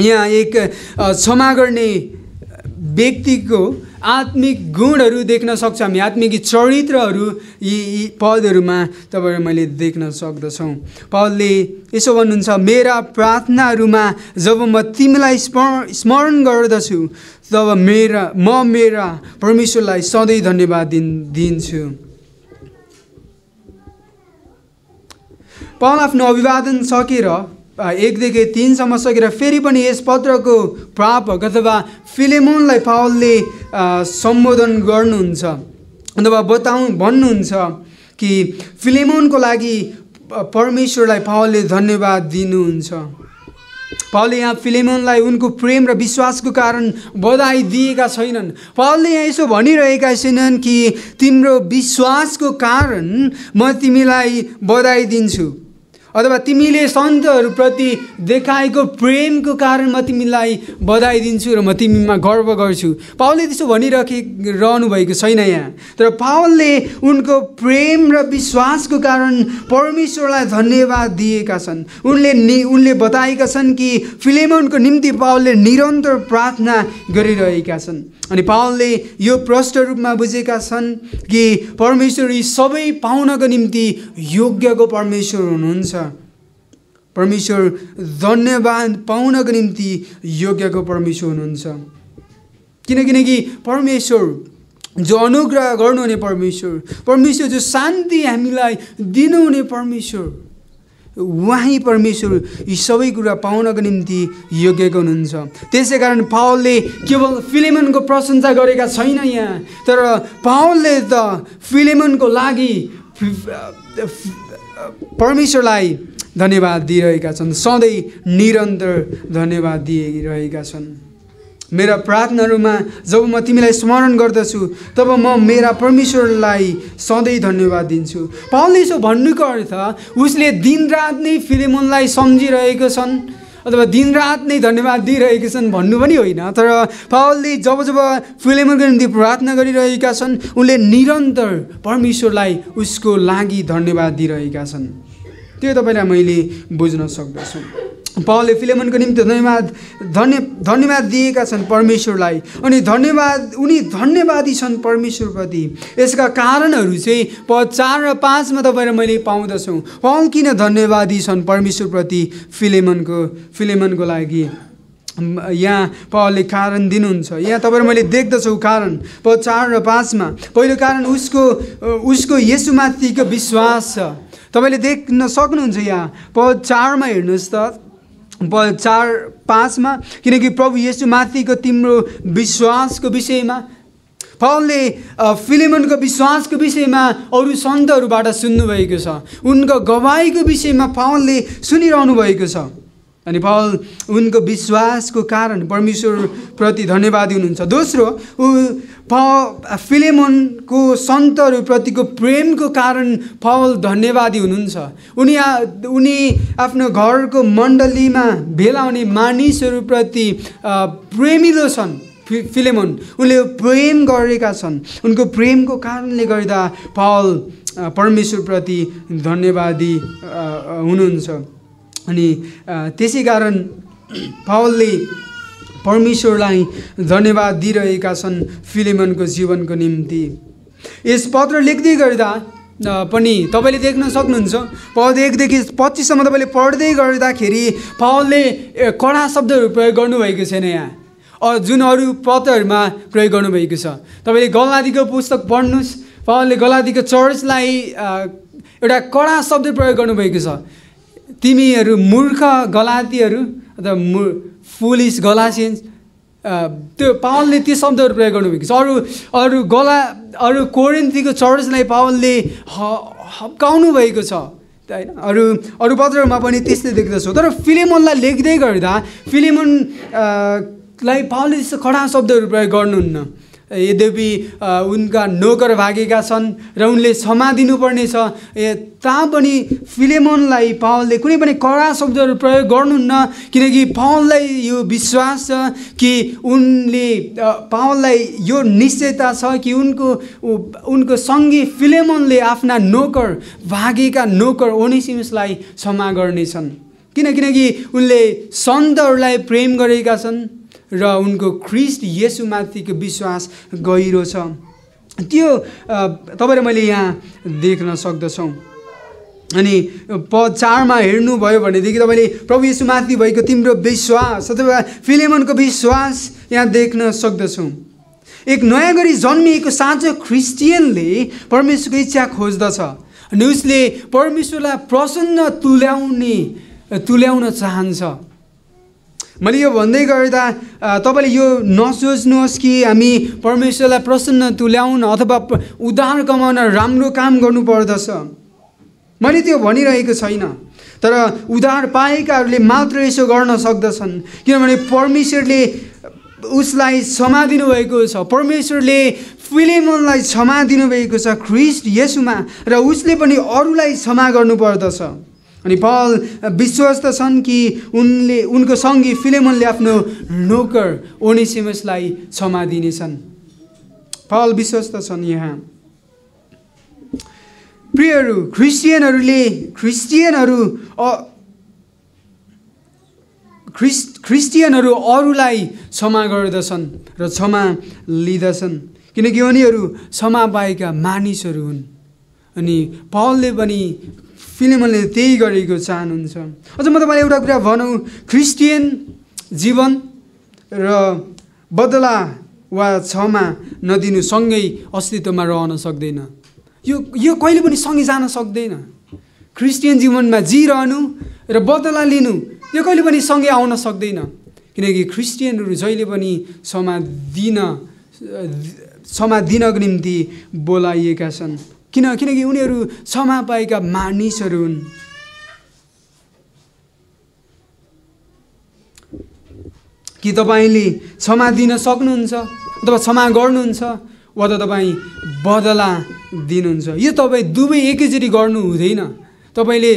यहाँ एक क्षमा गर्ने व्यक्तिको आत्मिक गुणहरू देख्न सक्छौँ हामी आत्मिक चरित्रहरू यी यी पदहरूमा तपाईँहरू मैले देख्न सक्दछौँ। पदले यसो भन्नुहुन्छ मेरा प्रार्थनाहरूमा जब म तिमीलाई स्मरण स्मरण गर्दछु तब मेरा म मेरा परमेश्वरलाई सधैँ धन्यवाद दिन दिन्छु। पाउल आफ्नो अभिवादन सकेर एकदेखि तिनसम्म सकेर फेरि पनि यस पत्रको प्रापक अथवा फिलेमोनलाई पावलले सम्बोधन गर्नुहुन्छ। अथवा बताउ भन्नुहुन्छ कि फिलेमोनको लागि परमेश्वरलाई पावलले धन्यवाद दिनुहुन्छ। पावलले यहाँ फिलेमोनलाई उनको प्रेम र विश्वासको कारण बधाई दिएका छैनन्। पावलले यहाँ यसो भनिरहेका छैनन् कि तिम्रो विश्वासको कारण म तिमीलाई बधाई दिन्छु। अथवा तिमीले सन्तहरूप्रति देखाएको प्रेमको कारण म तिमीलाई बधाई दिन्छु र म तिमीमा गर्व गर्छु। पावलले त्यसो भनिराखे रहनु भएको छैन यहाँ। तर पावलले उनको प्रेम र विश्वासको कारण परमेश्वरलाई धन्यवाद दिएका छन्। उनले नि उनले बताएका छन् कि फिलेमोनको निम्ति पावलले निरन्तर प्रार्थना गरिरहेका छन्। अनि पावलले यो प्रष्ट रूपमा बुझेका छन् कि परमेश्वर यी सबै पाउनको निम्ति योग्यको परमेश्वर हुनुहुन्छ। परमेश्वर धन्यवाद पाउनको निम्ति योग्यको परमेश्वर हुनुहुन्छ। किन किनकि परमेश्वर जो अनुग्रह गर्नुहुने परमेश्वर परमेश्वर जो शान्ति हामीलाई दिनुहुने परमेश्वर उहाँ परमेश्वर यी सबै कुरा पाउनको निम्ति योग्यको हुनुहुन्छ। त्यसै कारण पावलले केवल फिलेमनको प्रशंसा गरेका छैन यहाँ तर पावलले त फिलेमनको लागि परमेश्वरलाई धन्यवाद दिइरहेका छन् सधैँ निरन्तर धन्यवाद दिइरहेका छन्। मेरा प्रार्थनाहरूमा जब म तिमीलाई स्मरण गर्दछु तब म मेरा परमेश्वरलाई सधैँ धन्यवाद दिन्छु। पाउलले यसो भन्नुको अर्थ उसले दिनरात नै फिलिमोनलाई सम्झिरहेको छन् अथवा दिनरात नै धन्यवाद दिइरहेका छन् भन्नु पनि होइन तर पावलले जब जब फिलेमनको निम्ति प्रार्थना गरिरहेका छन् उनले निरन्तर परमेश्वरलाई उसको लागि धन्यवाद दिइरहेका छन्। त्यो तपाईँलाई मैले बुझ्न सक्दछु। पावलले फिलेमनको निम्ति धन्यवाद धन्य धन्यवाद दिएका छन् परमेश्वरलाई। अनि धन्यवाद उनी धन्यवादी छन् परमेश्वरप्रति। यसका कारणहरू चाहिँ पद चार र पाँचमा तपाईँ र मैले पाउँदछौँ। पावल किन धन्यवादी छन् परमेश्वरप्रति फिलेमनको फिलेमनको लागि? यहाँ पावलले कारण दिनुहुन्छ। यहाँ तपाईँ मैले देख्दछौँ कारण। पद चार र पाँचमा पहिलो कारण उसको उसको यसुमाथिको विश्वास छ। तपाईँले देख्न सक्नुहुन्छ यहाँ पद चारमा हेर्नुहोस् त। चार पाँचमा किनकि प्रभु येसुमाथिको तिम्रो विश्वासको विषयमा पावलले फिलिमनको विश्वासको विषयमा अरू सन्तहरूबाट सुन्नुभएको छ। उनको गवाईको विषयमा पावलले सुनिरहनु भएको छ। अनि पावल उनको विश्वासको कारण परमेश्वरप्रति धन्यवादी हुनुहुन्छ। दोस्रो ऊ प फिलेमोनको सन्तहरूप्रतिको प्रेमको कारण पावल धन्यवादी हुनुहुन्छ। उनी उनी आफ्नो घरको मण्डलीमा भेला हुने मानिसहरूप्रति प्रेमिलो छन् फि फिलेमोन। उनले प्रेम गरेका छन्। उनको प्रेमको कारणले गर्दा पावल परमेश्वरप्रति धन्यवादी हुनुहुन्छ। अनि त्यसै कारण पावलले परमेश्वरलाई धन्यवाद दिइरहेका छन् फिलेमनको जीवनको निम्ति। यस पत्र लेख्दै गर्दा पनि तपाईँले देख्न सक्नुहुन्छ पद एकदेखि पच्चिससम्म तपाईँले पढ्दै गर्दाखेरि पावलले कडा शब्दहरू प्रयोग गर्नुभएको छैन यहाँ। जुन अरू पत्रहरूमा प्रयोग गर्नुभएको छ। तपाईँले गलादीको पुस्तक पढ्नुहोस् पावलले गलादीको चर्चलाई एउटा कडा शब्द प्रयोग गर्नुभएको छ। तिमीहरू मूर्ख गलातीहरू अथवा मु फुलिस गलासियन्स त्यो पावलले त्यो शब्दहरू प्रयोग गर्नुभएको छ। अरू अरू गला अरू कोरिन्तीको चर्चलाई पावलले ह हप्काउनु भएको छ। होइन? अरू अरू पत्रहरूमा पनि त्यस्तै देख्दछौँ तर फिलिमोनलाई लेख्दै गर्दा फिलिमोन लाई पावलले त्यस्तो खडा शब्दहरू प्रयोग गर्नुहुन्न। यद्यपि उनका नोकर भागेका छन् र उनले क्षमा दिनुपर्ने छ तापनि फिलेमोनलाई पावलले कुनै पनि कडा शब्दहरू प्रयोग गर्नुहुन्न किनकि पावललाई यो विश्वास छ कि उनले पावललाई यो निश्चयता छ कि उनको उनको सङ्गी फिलेमोनले आफ्ना नोकर भागेका नोकर ओनिसिमसलाई क्षमा गर्नेछन्। किन किनकि उनले सन्तहरूलाई प्रेम गरेका छन्। र उनको ख्रिस्ट येसुमाथिको विश्वास गहिरो छ। त्यो तपाईँले मैले यहाँ देख्न सक्दछौँ। अनि प चाडमा हेर्नुभयो भनेदेखि तपाईँले प्रभु येसुमाथि भएको तिम्रो विश्वास अथवा फिलेमनको विश्वास यहाँ देख्न सक्दछौँ। एक नयाँ गरी जन्मिएको साँचो क्रिस्चियनले परमेश्वरको इच्छा खोज्दछ अनि उसले परमेश्वरलाई प्रसन्न तुल्याउने तुल्याउन चाहन्छ। मैले यो भन्दै गर्दा तपाईँले यो नसोच्नुहोस् कि हामी परमेश्वरलाई प्रसन्न तुल्याउन अथवा उद्धार कमाउन राम्रो काम गर्नुपर्दछ मैले त्यो भनिरहेको छैन। तर उद्धार पाएकाहरूले मात्र यसो गर्न सक्दछन्। किनभने परमेश्वरले उसलाई क्षमा दिनुभएको छ। परमेश्वरले फिलेमोनलाई क्षमा दिनुभएको छ ख्रिस्ट यसुमा र उसले पनि अरूलाई क्षमा गर्नुपर्दछ अनि पल विश्वस्त छन् कि उनले उनको सङ्गी फिलेमनले आफ्नो नोकर ओनेसिमसलाई क्षमा दिनेछन्। पल विश्वस्त छन् यहाँ। प्रियहरू क्रिस्चियनहरूले क्रिस्चियनहरू ख्रिस क्रिस्चियनहरू अरूलाई क्षमा गर्दछन् र क्षमा लिँदछन्। किनकि उनीहरू क्षमा पाएका मानिसहरू हुन्। अनि पलले पनि फिल्मले त्यही गरेको चाहनुहुन्छ। अझ म तपाईँलाई एउटा कुरा भनौँ। क्रिस्चियन जीवन र बदला वा क्षमा नदिनु सँगै अस्तित्वमा रहन सक्दैन। यो यो कहिले पनि सँगै जान सक्दैन। क्रिस्चियन जीवनमा जिरहनु र बदला लिनु यो कहिले पनि सँगै आउन सक्दैन। किनकि क्रिस्चियनहरू जहिले पनि क्षमा दिन क्षमा दिनको निम्ति बोलाइएका छन्। किन किनकि उनीहरू क्षमा पाएका मानिसहरू हुन्। कि तपाईँले क्षमा दिन सक्नुहुन्छ अथवा क्षमा गर्नुहुन्छ वा त तपाईँ बदला दिनुहुन्छ। यो तपाईँ दुवै एकैचोटि गर्नु हुँदैन। तपाईँले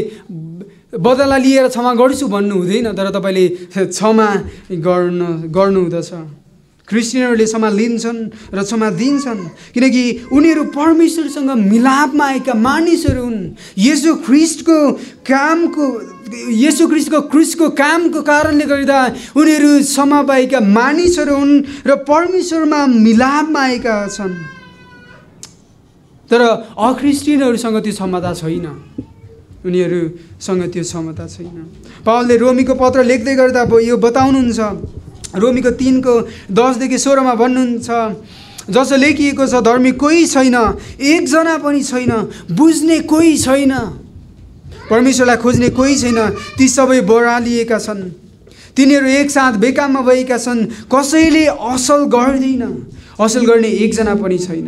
बदला लिएर क्षमा गर्छु भन्नु हुँदैन तर तपाईँले क्षमा गर्न गर्नुहुँदछ। क्रिस्चियनहरूले क्षमा लिन्छन् र क्षमा दिन्छन्। किनकि उनीहरू परमेश्वरसँग मिलापमा आएका मानिसहरू हुन्। यसो ख्रिस्टको कामको यसो ख्रिस्टको क्रिस्टको कामको कारणले गर्दा उनीहरू क्षमा पाएका मानिसहरू हुन् र परमेश्वरमा मिलापमा आएका छन्। तर अख्रिस्टियनहरूसँग त्यो क्षमता छैन। उनीहरूसँग त्यो क्षमता छैन। पावलले रोमीको पत्र लेख्दै गर्दा अब यो बताउनुहुन्छ। रोमीको तिनको दसदेखि सोह्रमा भन्नुहुन्छ जसो लेखिएको छ धर्मी कोही छैन एकजना पनि छैन बुझ्ने कोही छैन। परमेश्वरलाई खोज्ने कोही छैन ती सबै बरालिएका छन्। तिनीहरू एकसाथ बेकाममा भएका छन् कसैले असल गर्दैन। असल गर्ने एकजना पनि छैन।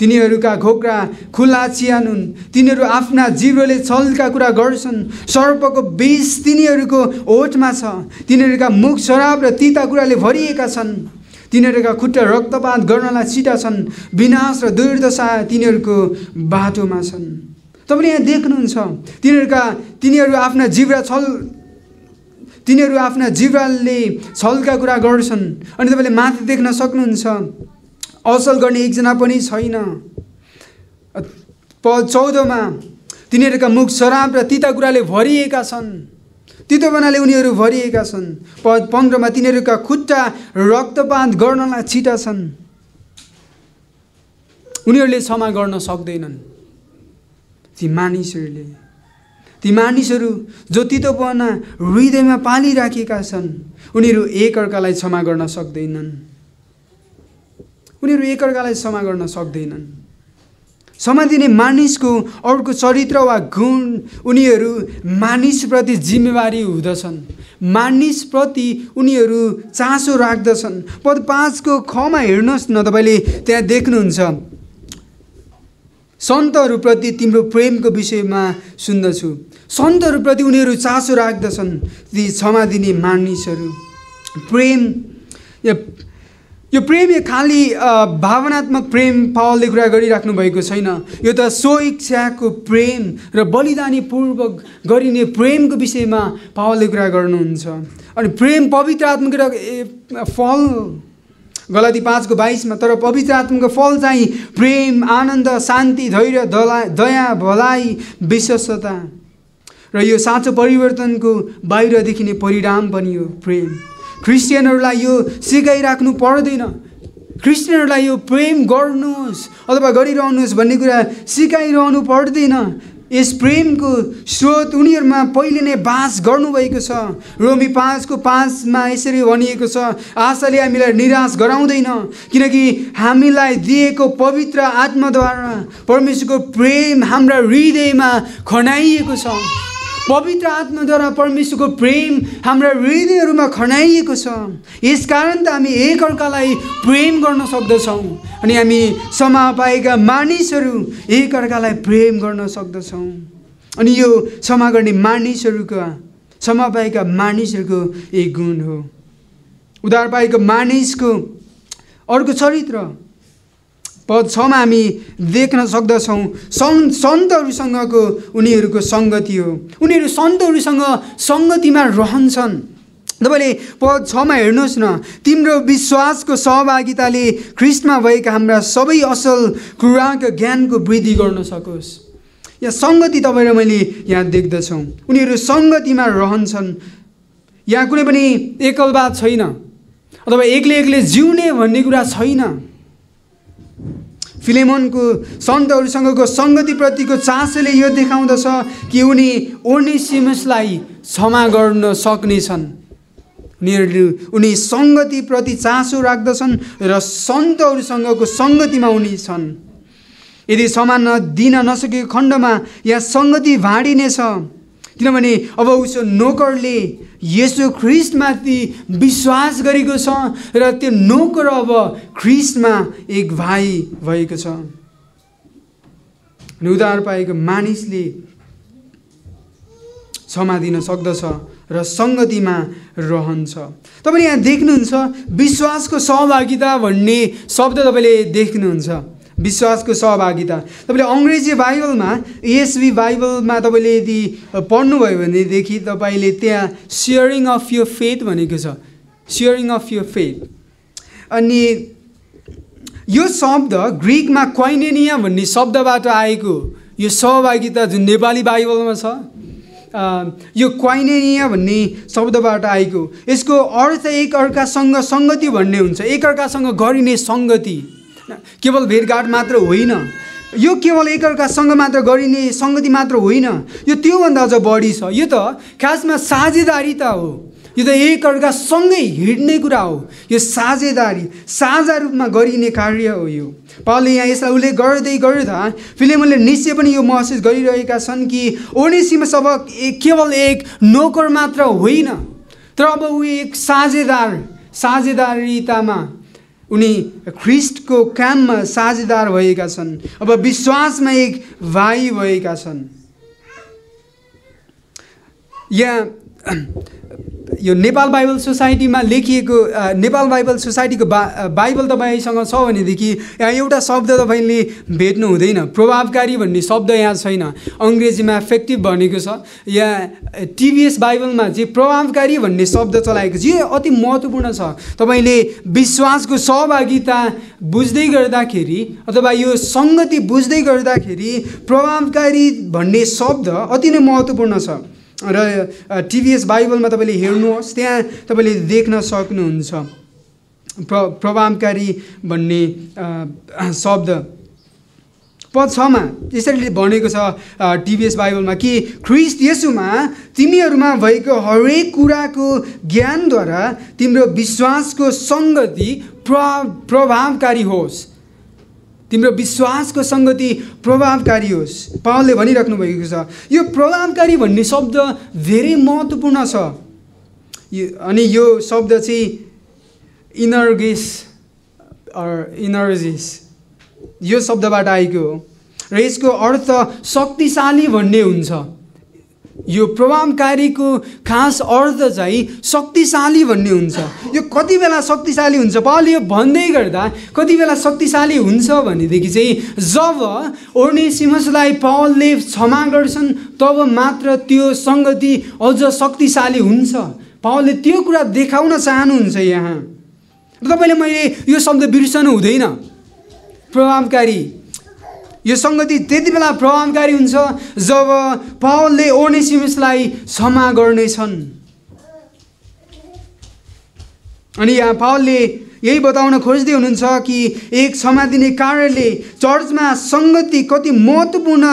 तिनीहरूका घोक्रा खुल्ला चियानुन्। तिनीहरू आफ्ना जिब्रोले छलका कुरा गर्छन्। सर्पको विष तिनीहरूको ओठमा छ। तिनीहरूका मुख शराब र तिता कुराले भरिएका छन्। तिनीहरूका खुट्टा रक्तपात गर्नलाई छिटा छन्। विनाश र दुर्दशा तिनीहरूको बाटोमा छन्। तपाईँले यहाँ देख्नुहुन्छ तिनीहरूका तिनीहरू आफ्ना जिब्रा छल तिनीहरू आफ्ना जिब्राले छलका कुरा गर्छन्। अनि तपाईँले माथि देख्न सक्नुहुन्छ असल गर्ने एकजना पनि छैन। प चौधमा तिनीहरूका मुख शराब र तिता कुराले भरिएका छन्। तितोपनाले उनीहरू भरिएका छन्। प पन्ध्रमा तिनीहरूका खुट्टा रक्तपात गर्नलाई छिटा छन्। उनीहरूले क्षमा गर्न सक्दैनन्। ती मानिसहरूले ती मानिसहरू जो तितोपना हृदयमा पालिराखेका छन् उनीहरू एकअर्कालाई क्षमा गर्न सक्दैनन्। उनीहरू एकअर्कालाई क्षमा गर्न सक्दैनन्। क्षमा दिने मानिसको अर्को चरित्र वा गुण उनीहरू मानिसप्रति जिम्मेवारी हुँदछन्। मानिसप्रति उनीहरू चासो राख्दछन्। पद पाँचको खमा हेर्नुहोस् न तपाईँले त्यहाँ देख्नुहुन्छ। सन्तहरूप्रति तिम्रो प्रेमको विषयमा सुन्दछु। सन्तहरूप्रति उनीहरू चासो राख्दछन् ती क्षमा दिने मानिसहरू। प्रेम यो प्रेम यो खालि भावनात्मक प्रेम पावलले कुरा गरिराख्नु भएको छैन। यो त स्व प्रेम र बलिदानी पूर्वक गरिने प्रेमको विषयमा पावलले कुरा गर्नुहुन्छ। अनि प्रेम पवित्र आत्माको फल गलती पाँचको बाइसमा तर पवित्र आत्माको फल चाहिँ प्रेम आनन्द शान्ति धैर्य दला दया भलाइ विश्वसता। र यो साँचो परिवर्तनको बाहिर देखिने परिणाम पनि हो प्रेम। क्रिस्चियनहरूलाई यो सिकाइराख्नु पर्दैन। क्रिस्चियनहरूलाई यो प्रेम गर्नुहोस् अथवा गरिरहनुहोस् भन्ने कुरा सिकाइरहनु पर्दैन। यस प्रेमको स्रोत उनीहरूमा पहिले नै बास गर्नुभएको छ। रोमी पाँचको पाँचमा यसरी भनिएको छ आशाले हामीलाई निराश गराउँदैन किनकि हामीलाई दिएको पवित्र आत्माद्वारा परमेश्वरको प्रेम हाम्रा हृदयमा खनाइएको छ। पवित्र आत्माद्वारा परमेश्वरको प्रेम हाम्रा हृदयहरूमा खनाइएको छ। यसकारण त हामी एकअर्कालाई प्रेम गर्न सक्दछौँ अनि हामी समा पाएका मानिसहरू एकअर्कालाई प्रेम गर्न सक्दछौँ। अनि यो क्षमा गर्ने मानिसहरूका क्षमा पाएका मानिसहरूको एक गुण हो। उधार पाएको मानिसको अर्को चरित्र पद छमा हामी देख्न सक्दछौँ। सन् सन्तहरूसँगको उनीहरूको सङ्गति हो। उनीहरू सन्तहरूसँग सङ्गतिमा रहन्छन्। तपाईँले पद छमा हेर्नुहोस् न तिम्रो विश्वासको सहभागिताले ख्रिस्टमा भएका हाम्रा सबै असल कुराको ज्ञानको वृद्धि गर्न सकोस्। यहाँ सङ्गति तपाईँ र मैले यहाँ देख्दछौँ। उनीहरू सङ्गतिमा रहन्छन्। यहाँ कुनै पनि एकलवाद छैन। अथवा एक्लै एक्लै जिउने भन्ने कुरा छैन। फिलेमोनको सन्तहरूसँगको सङ्गतिप्रतिको चासोले यो देखाउँदछ कि उनी ओर्नेसिमसलाई क्षमा गर्न सक्नेछन्। उनीहरू उनी सङ्गतिप्रति चासो राख्दछन् र सन्तहरूसँगको सङ्गतिमा उनी छन्। यदि क्षमा दिन नसकेको खण्डमा यहाँ सङ्गति भाँडिनेछ किनभने अब उसो नोकरले यसो ख्रिस्टमाथि विश्वास गरेको छ र त्यो नोकर अब ख्रिस्टमा एक भाइ भएको छ। उद्धार पाएको मानिसले क्षमा दिन सक्दछ र सङ्गतिमा रहन्छ। तपाईँले यहाँ देख्नुहुन्छ विश्वासको सहभागिता भन्ने शब्द तपाईँले देख्नुहुन्छ। विश्वासको सहभागिता। तपाईँले अङ्ग्रेजी बाइबलमा एएसबी बाइबलमा तपाईँले यदि पढ्नुभयो भनेदेखि तपाईँले त्यहाँ सेयरिङ अफ यो फेथ भनेको छ। सेयरिङ अफ यो फेथ अनि यो शब्द ग्रिकमा क्वाइनेनिया भन्ने शब्दबाट आएको यो सहभागिता जुन नेपाली बाइबलमा छ यो क्वाइनेनिया भन्ने शब्दबाट आएको। यसको अर्थ एक अर्कासँग सङ्गति भन्ने हुन्छ। एकअर्कासँग गरिने सङ्गति। केवल भेटघाट मात्र होइन। यो केवल एकअर्कासँग मात्र गरिने सङ्गति मात्र होइन। यो त्योभन्दा अझ बढी छ। यो त खासमा साझेदारीता हो। यो त एकअर्कासँगै हिँड्ने कुरा हो। यो साझेदारी साझा रूपमा गरिने कार्य हो यो। पालले यहाँ यसलाई उल्लेख गर्दै गर्दा फिलिमले निश्चय पनि यो महसुस गरिरहेका छन् कि ओनेसीमा सब केवल एक नोकर मात्र होइन। तर अब ऊ एक साझेदार साझेदारितामा उनी ख्रिस्टको काममा साझेदार भएका छन्। अब विश्वासमा एक भाइ भएका छन्। यहाँ यो नेपाल बाइबल सोसाइटीमा लेखिएको नेपाल बाइबल सोसाइटीको बा बाइबल तपाईँसँग छ भनेदेखि यहाँ एउटा शब्द तपाईँले भेट्नु हुँदैन। प्रभावकारी भन्ने शब्द यहाँ छैन। अङ्ग्रेजीमा इफेक्टिभ भनेको छ। यहाँ टिभीएस बाइबलमा चाहिँ प्रभावकारी भन्ने शब्द चलाएको छ अति महत्त्वपूर्ण छ। तपाईँले विश्वासको सहभागिता बुझ्दै गर्दाखेरि अथवा यो सङ्गति बुझ्दै गर्दाखेरि प्रभावकारी भन्ने शब्द अति नै महत्त्वपूर्ण छ। र टिभीएस बाइबलमा तपाईँले हेर्नुहोस् त्यहाँ तपाईँले देख्न सक्नुहुन्छ। प्र प्रभावकारी भन्ने शब्द। पद छमा यसरी भनेको छ टिभीएस बाइबलमा कि ख्रिस्ट यसुमा तिमीहरूमा भएको हरेक कुराको ज्ञानद्वारा तिम्रो विश्वासको सङ्गति प्र प्रभावकारी होस्। तिम्रो विश्वासको सङ्गति प्रभावकारी होस्। पावलले भनिराख्नु भएको छ यो प्रभावकारी भन्ने शब्द धेरै महत्त्वपूर्ण छ। अनि यो शब्द चाहिँ इनर्गिस इनर्जिस। यो शब्दबाट आएको हो। र यसको अर्थ शक्तिशाली भन्ने हुन्छ। यो प्रभावकारीको खास अर्थ चाहिँ शक्तिशाली भन्ने हुन्छ। यो कति बेला शक्तिशाली हुन्छ पावलले यो भन्दै गर्दा कति बेला शक्तिशाली हुन्छ भनेदेखि चाहिँ जब ओर्नेसिमसलाई पावलले क्षमा गर्छन् तब मात्र त्यो सङ्गति अझ शक्तिशाली हुन्छ। पावलले त्यो कुरा देखाउन चाहनुहुन्छ यहाँ। तपाईँले मैले यो शब्द बिर्सनु हुँदैन। प्रभावकारी यो सङ्गति त्यति बेला प्रभावकारी हुन्छ जब पावलले ओनेसिमसलाई क्षमा गर्नेछन्। अनि यहाँ पावलले यही बताउन खोज्दै हुनुहुन्छ कि एक क्षमा दिने कार्यले चर्चमा सङ्गति कति महत्त्वपूर्ण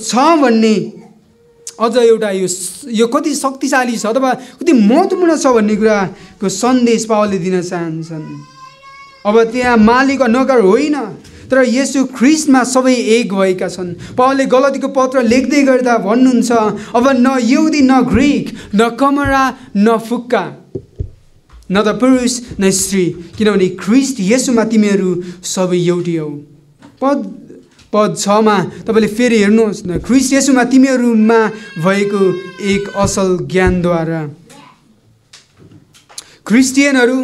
छ भन्ने अझ एउटा यो यो कति शक्तिशाली छ अथवा कति महत्त्वपूर्ण छ भन्ने कुराको सन्देश पावलले दिन चाहन्छन्। अब त्यहाँ मालिक नगर होइन। तर यसो ख्रिस्टमा सबै एक भएका छन्। पावलले गलतीको पत्र लेख्दै गर्दा भन्नुहुन्छ अब न यौदी न ग्रिक न कमरा न फुक्का न त पुरुष न स्त्री किनभने ख्रिस्ट यसोमा तिमीहरू सबै एउटै हौ। पद पद छमा तपाईँले फेरि हेर्नुहोस् न ख्रिस्ट यसोमा तिमीहरूमा भएको एक असल ज्ञानद्वारा। क्रिस्टियनहरू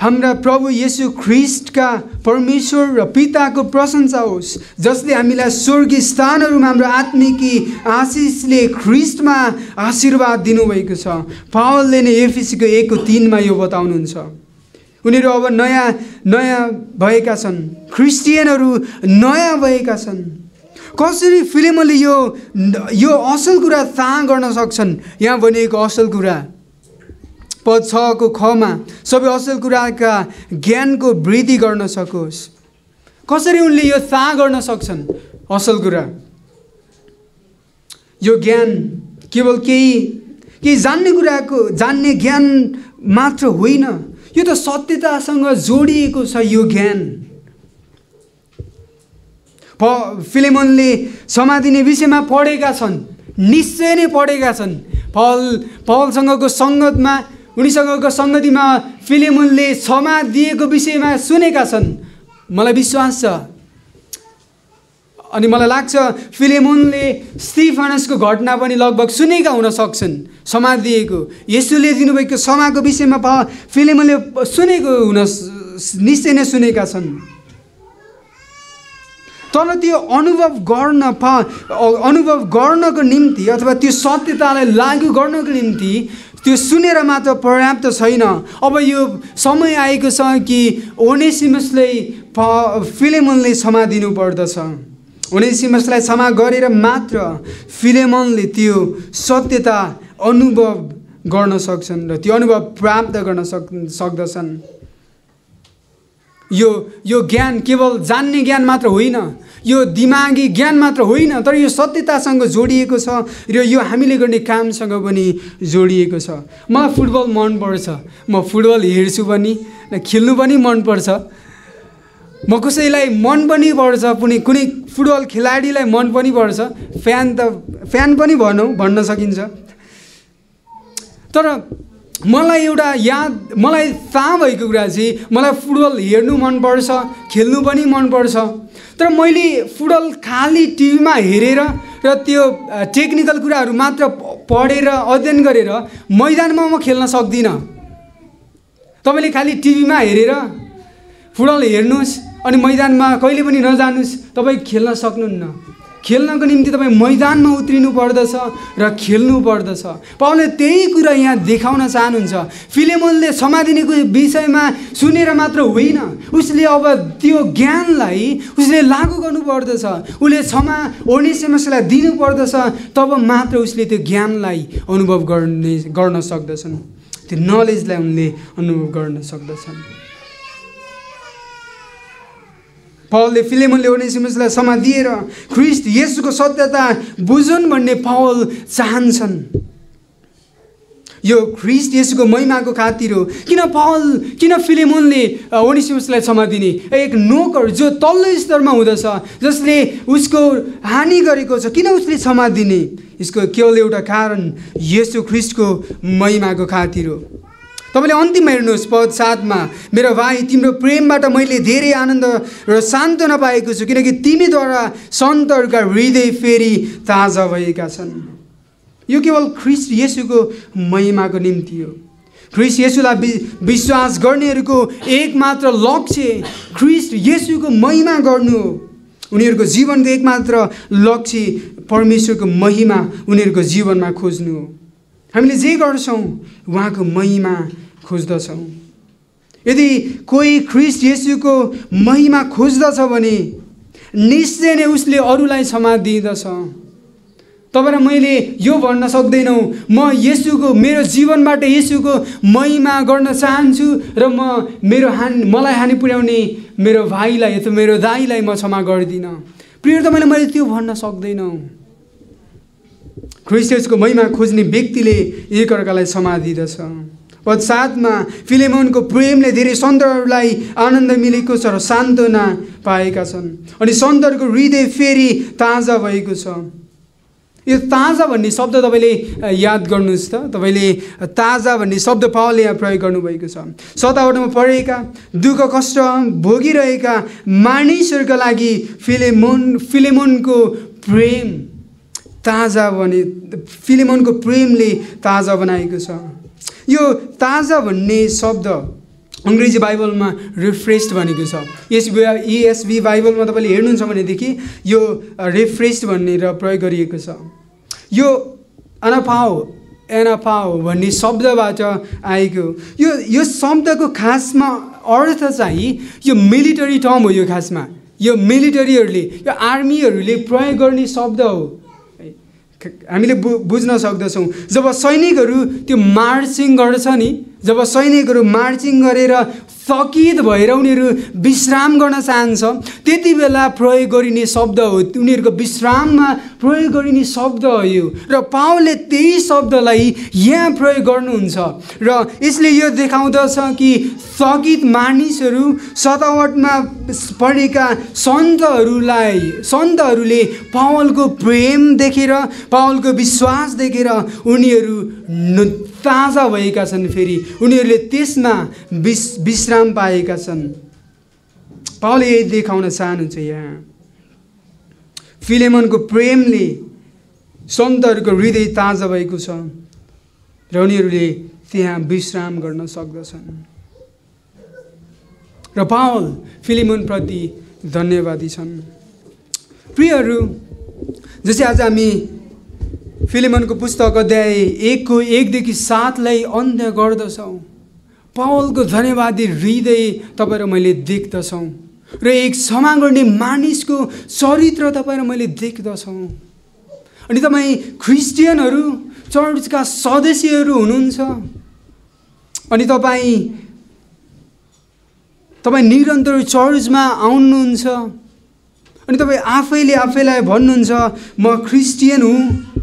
हाम्रा प्रभु येशू ख्रिस्टका परमेश्वर र पिताको प्रशंसा होस् जसले हामीलाई स्वर्गीय स्थानहरूमा हाम्रो आत्मिकी आशिषले ख्रिस्टमा आशीर्वाद दिनुभएको छ। पावलले नै एफिसीको एकको तिनमा यो बताउनुहुन्छ। उनीहरू अब नयाँ नयाँ भएका छन्। क्रिस्टियनहरू नयाँ भएका छन्। कसरी फिल्मले यो यो असल कुरा थाहा गर्न सक्छन्? यहाँ भनिएको असल कुरा पद छको खमा सबै असल कुराका ज्ञानको वृद्धि गर्न सकोस्। कसरी उनले यो थाहा गर्न सक्छन्? असल कुरा। यो ज्ञान केवल केही केही जान्ने कुराको जान्ने ज्ञान मात्र होइन। यो त सत्यतासँग जोडिएको छ यो ज्ञान। प फिलेमनले समातिने विषयमा पढेका छन्। निश्चय नै पढेका छन्। पल पलसँगको सङ्गतमा उनीसँगको सङ्गतिमा फिलेमनले क्षमा दिएको विषयमा सुनेका छन्। मलाई विश्वास छ। अनि मलाई लाग्छ फिलेमोनले स्टिफानसको घटना पनि लगभग सुनेका हुन सक्छन्। समाज दिएको। यसुले दिनुभएको समाको विषयमा प फिलेमोनले सुनेको हुन निश्चय नै सुनेका छन्। तर त्यो अनुभव गर्न पा अनुभव गर्नको निम्ति अथवा त्यो सत्यतालाई लागू गर्नको निम्ति त्यो सुनेर मात्र पर्याप्त छैन। अब यो समय आएको छ कि ओनेसिमसले फिलेमोनले क्षमा दिनु पर्दछ ओनेसिमसलाई क्षमा गरेर मात्र फिलेमोनले त्यो सत्यता अनुभव गर्न सक्छन् र त्यो अनुभव प्राप्त गर्न सक् सक्दछन्। यो यो ज्ञान केवल जान्ने ज्ञान मात्र होइन यो दिमागी ज्ञान मात्र होइन तर यो सत्यतासँग जोडिएको छ र यो हामीले गर्ने कामसँग पनि जोडिएको छ। मलाई फुटबल मनपर्छ म फुटबल हेर्छु पनि खेल्नु पनि मनपर्छ म कसैलाई मन पनि पर्छ कुनै कुनै फुटबल खेलाडीलाई मन पनि पर्छ फ्यान त फ्यान पनि भनौँ भन्न सकिन्छ। तर मलाई एउटा याद मलाई थाहा भएको कुरा चाहिँ मलाई फुटबल हेर्नु मनपर्छ खेल्नु पनि मनपर्छ। तर मैले फुटबल खालि टिभीमा हेरेर र त्यो टेक्निकल कुराहरू मात्र पढेर अध्ययन गरेर मैदानमा म खेल्न सक्दिनँ। तपाईँले खालि टिभीमा हेरेर फुटबल हेर्नुहोस् अनि मैदानमा कहिले पनि नजानुहोस् तपाईँ खेल्न सक्नुहुन्न। खेल्नको निम्ति तपाईँ मैदानमा उत्रिनु पर्दछ र खेल्नु पर्दछ। पाउले त्यही कुरा यहाँ देखाउन चाहनुहुन्छ। फिलेमोनले समाधिनीको विषयमा सुनेर मात्र होइन। उसले अब त्यो ज्ञानलाई उसले लागू गर्नु पर्दछ उसले क्षमा ओर्ने समस्यालाई दिनु पर्दछ तब मात्र उसले त्यो ज्ञानलाई अनुभव गर्ने गर्न सक्दछन्। त्यो नलेजलाई उनले अनुभव गर्न सक्दछन्। पावलले फिलेमनले ओनेसिमसलाई समा दिएर ख्रिस्ट येसुको सत्यता बुझुन् भन्ने पावल चाहन्छन्। यो ख्रिस्ट यसुको महिमाको खातिर हो। किन पावल किन फिलेमोनले ओनिसिमसलाई क्षमा दिने एक नोकर जो तल्लो स्तरमा हुँदछ जसले उसको हानि गरेको छ किन उसले क्षमा दिने यसको केवल एउटा कारण यसो ख्रिस्टको महिमाको खातिर हो। तपाईँले अन्तिम हेर्नुहोस् पद साथमा मेरो भाइ तिम्रो प्रेमबाट मैले धेरै आनन्द र सान्त्वना पाएको छु किनकि तिमीद्वारा सन्तहरूका हृदय फेरि ताजा भएका छन्। यो केवल ख्रिस्ट यसुको महिमाको निम्ति हो। ख्रिस्ट यसुलाई विश्वास गर्नेहरूको एकमात्र लक्ष्य ख्रिस्ट यसुको महिमा गर्नु हो। उनीहरूको जीवनको एकमात्र लक्ष्य परमेश्वरको महिमा उनीहरूको जीवनमा खोज्नु हो। हामीले जे गर्छौँ उहाँको महिमा खोज्दछौँ। यदि कोही ख्रिस्ट येसुको महिमा खोज्दछ भने निश्चय नै उसले अरूलाई समाज दिँदछ तपाईँ र मैले यो भन्न सक्दैनौँ म यसुको मेरो जीवनबाट यसुको महिमा गर्न चाहन्छु र म मेरो हानि मलाई हानि पुर्याउने मेरो भाइलाई अथवा मेरो दाईलाई म क्षमा गर्दिनँ। प्रिय तपाईँले मैले त्यो भन्न सक्दैनौँ। ख्रिस्टियसको महिमा खोज्ने व्यक्तिले एकअर्कालाई क्षमा दिँदछ। पद सातमा फिलेमोनको प्रेमले धेरै सन्तहरूलाई आनन्द मिलेको छ र सान्त्वना पाएका छन्। अनि सन्तहरूको हृदय फेरि ताजा भएको छ। यो ताजा भन्ने शब्द तपाईँले याद गर्नुहोस् त। तपाईँले ताजा भन्ने शब्द पावलले यहाँ प्रयोग गर्नुभएको छ। सतावटमा पढेका दुःख कष्ट भोगिरहेका मानिसहरूका लागि फिलेमोन फिलेमोनको प्रेम ताजा भने फिलेमोनको प्रेमले ताजा बनाएको छ। यो ताजा भन्ने शब्द अङ्ग्रेजी बाइबलमा रिफ्रेस्ड भनेको छ। एसबी इएसबी बाइबलमा तपाईँले हेर्नुहुन्छ भनेदेखि यो रिफ्रेस्ड भनेर प्रयोग गरिएको छ। यो अनफाओ एनाफाओ भन्ने शब्दबाट आएको। यो यो शब्दको खासमा अर्थ चाहिँ यो मिलिटरी टर्म हो यो खासमा। यो मिलिटरीहरूले यो आर्मीहरूले प्रयोग गर्ने शब्द हो। हामीले बु बुझ्न सक्दछौँ। जब सैनिकहरू त्यो मार्चिङ गर्छ नि जब सैनिकहरू मार्चिङ गरेर थकित भएर उनीहरू विश्राम गर्न चाहन्छ। त्यति बेला प्रयोग गरिने शब्द हो उनीहरूको विश्राममा प्रयोग गरिने शब्द हो यो। र पावलले त्यही शब्दलाई यहाँ प्रयोग गर्नुहुन्छ। र यसले यो देखाउँदछ कि थकित मानिसहरू सतावटमा पढेका सन्तहरूलाई सन्तहरूले पावलको प्रेम देखेर पावलको विश्वास देखेर उनीहरू ताजा भएका छन्। फेरि उनीहरूले त्यसमा विस विश्राम पाएका छन्। पावलले यही देखाउन चाहनुहुन्छ यहाँ। फिलेमनको प्रेमले सन्तहरूको हृदय ताजा भएको छ र उनीहरूले त्यहाँ विश्राम गर्न सक्दछन्। र पावल फिलिमनप्रति धन्यवादी छन्। प्रियहरू जस्तै आज हामी फिलिमनको पुस्तक अध्याय एकको एकदेखि सातलाई अन्त्य गर्दछौँ। पावलको धन्यवादी हृदय तपाईँ र मैले देख्दछौँ र एक क्षमा गर्ने मानिसको चरित्र तपाईँ र मैले देख्दछौँ। अनि तपाईँ क्रिस्चियनहरू चर्चका सदस्यहरू हुनुहुन्छ। अनि तपाईँ तपाईँ निरन्तर चर्चमा आउनुहुन्छ। अनि तपाईँ आफैले आफैलाई भन्नुहुन्छ म क्रिस्चियन हुँ।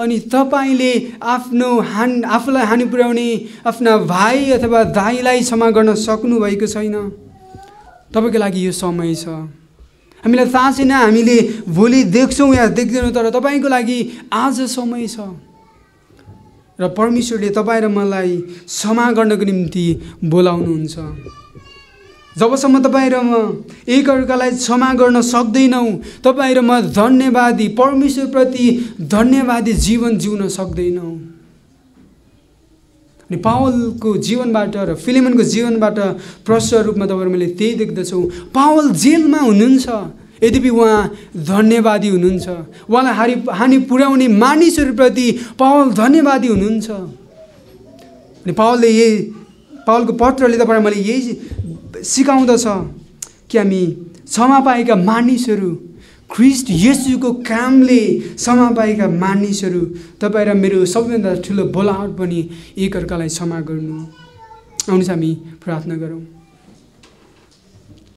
अनि तपाईँले आफ्नो हान आफूलाई हानि पुर्याउने आफ्ना भाइ अथवा दाईलाई क्षमा गर्न सक्नुभएको छैन? तपाईँको लागि यो समय छ। हामीलाई थाहा छैन हामीले भोलि देख्छौँ या देख्दैनौँ तर तपाईँको लागि आज समय छ। र परमेश्वरले तपाईँ र मलाई क्षमा गर्नको निम्ति बोलाउनुहुन्छ। जबसम्म तपाईँ र म एकअर्कालाई क्षमा गर्न सक्दैनौँ तपाईँ र म धन्यवादी परमेश्वरप्रति धन्यवादी जीवन जिउन सक्दैनौँ। अनि पावलको जीवनबाट र फिलिमनको जीवनबाट प्रष्ट रूपमा तपाईँ मैले त्यही देख्दछौँ। पावल जेलमा हुनुहुन्छ यद्यपि उहाँ धन्यवादी हुनुहुन्छ। उहाँलाई हानि हानि पुर्याउने मानिसहरूप्रति पावल धन्यवादी हुनुहुन्छ। अनि पावलले यही पावलको पत्रले तपाईँ मैले यही सिकाउँदछ कि हामी क्षमा पाएका मानिसहरू ख्रिस्ट यसुको कामले क्षमा पाएका मानिसहरू तपाईँ र मेरो सबैभन्दा ठुलो बोलावट पनि एकअर्कालाई क्षमा गर्नु। आउनुहोस् हामी प्रार्थना गरौँ।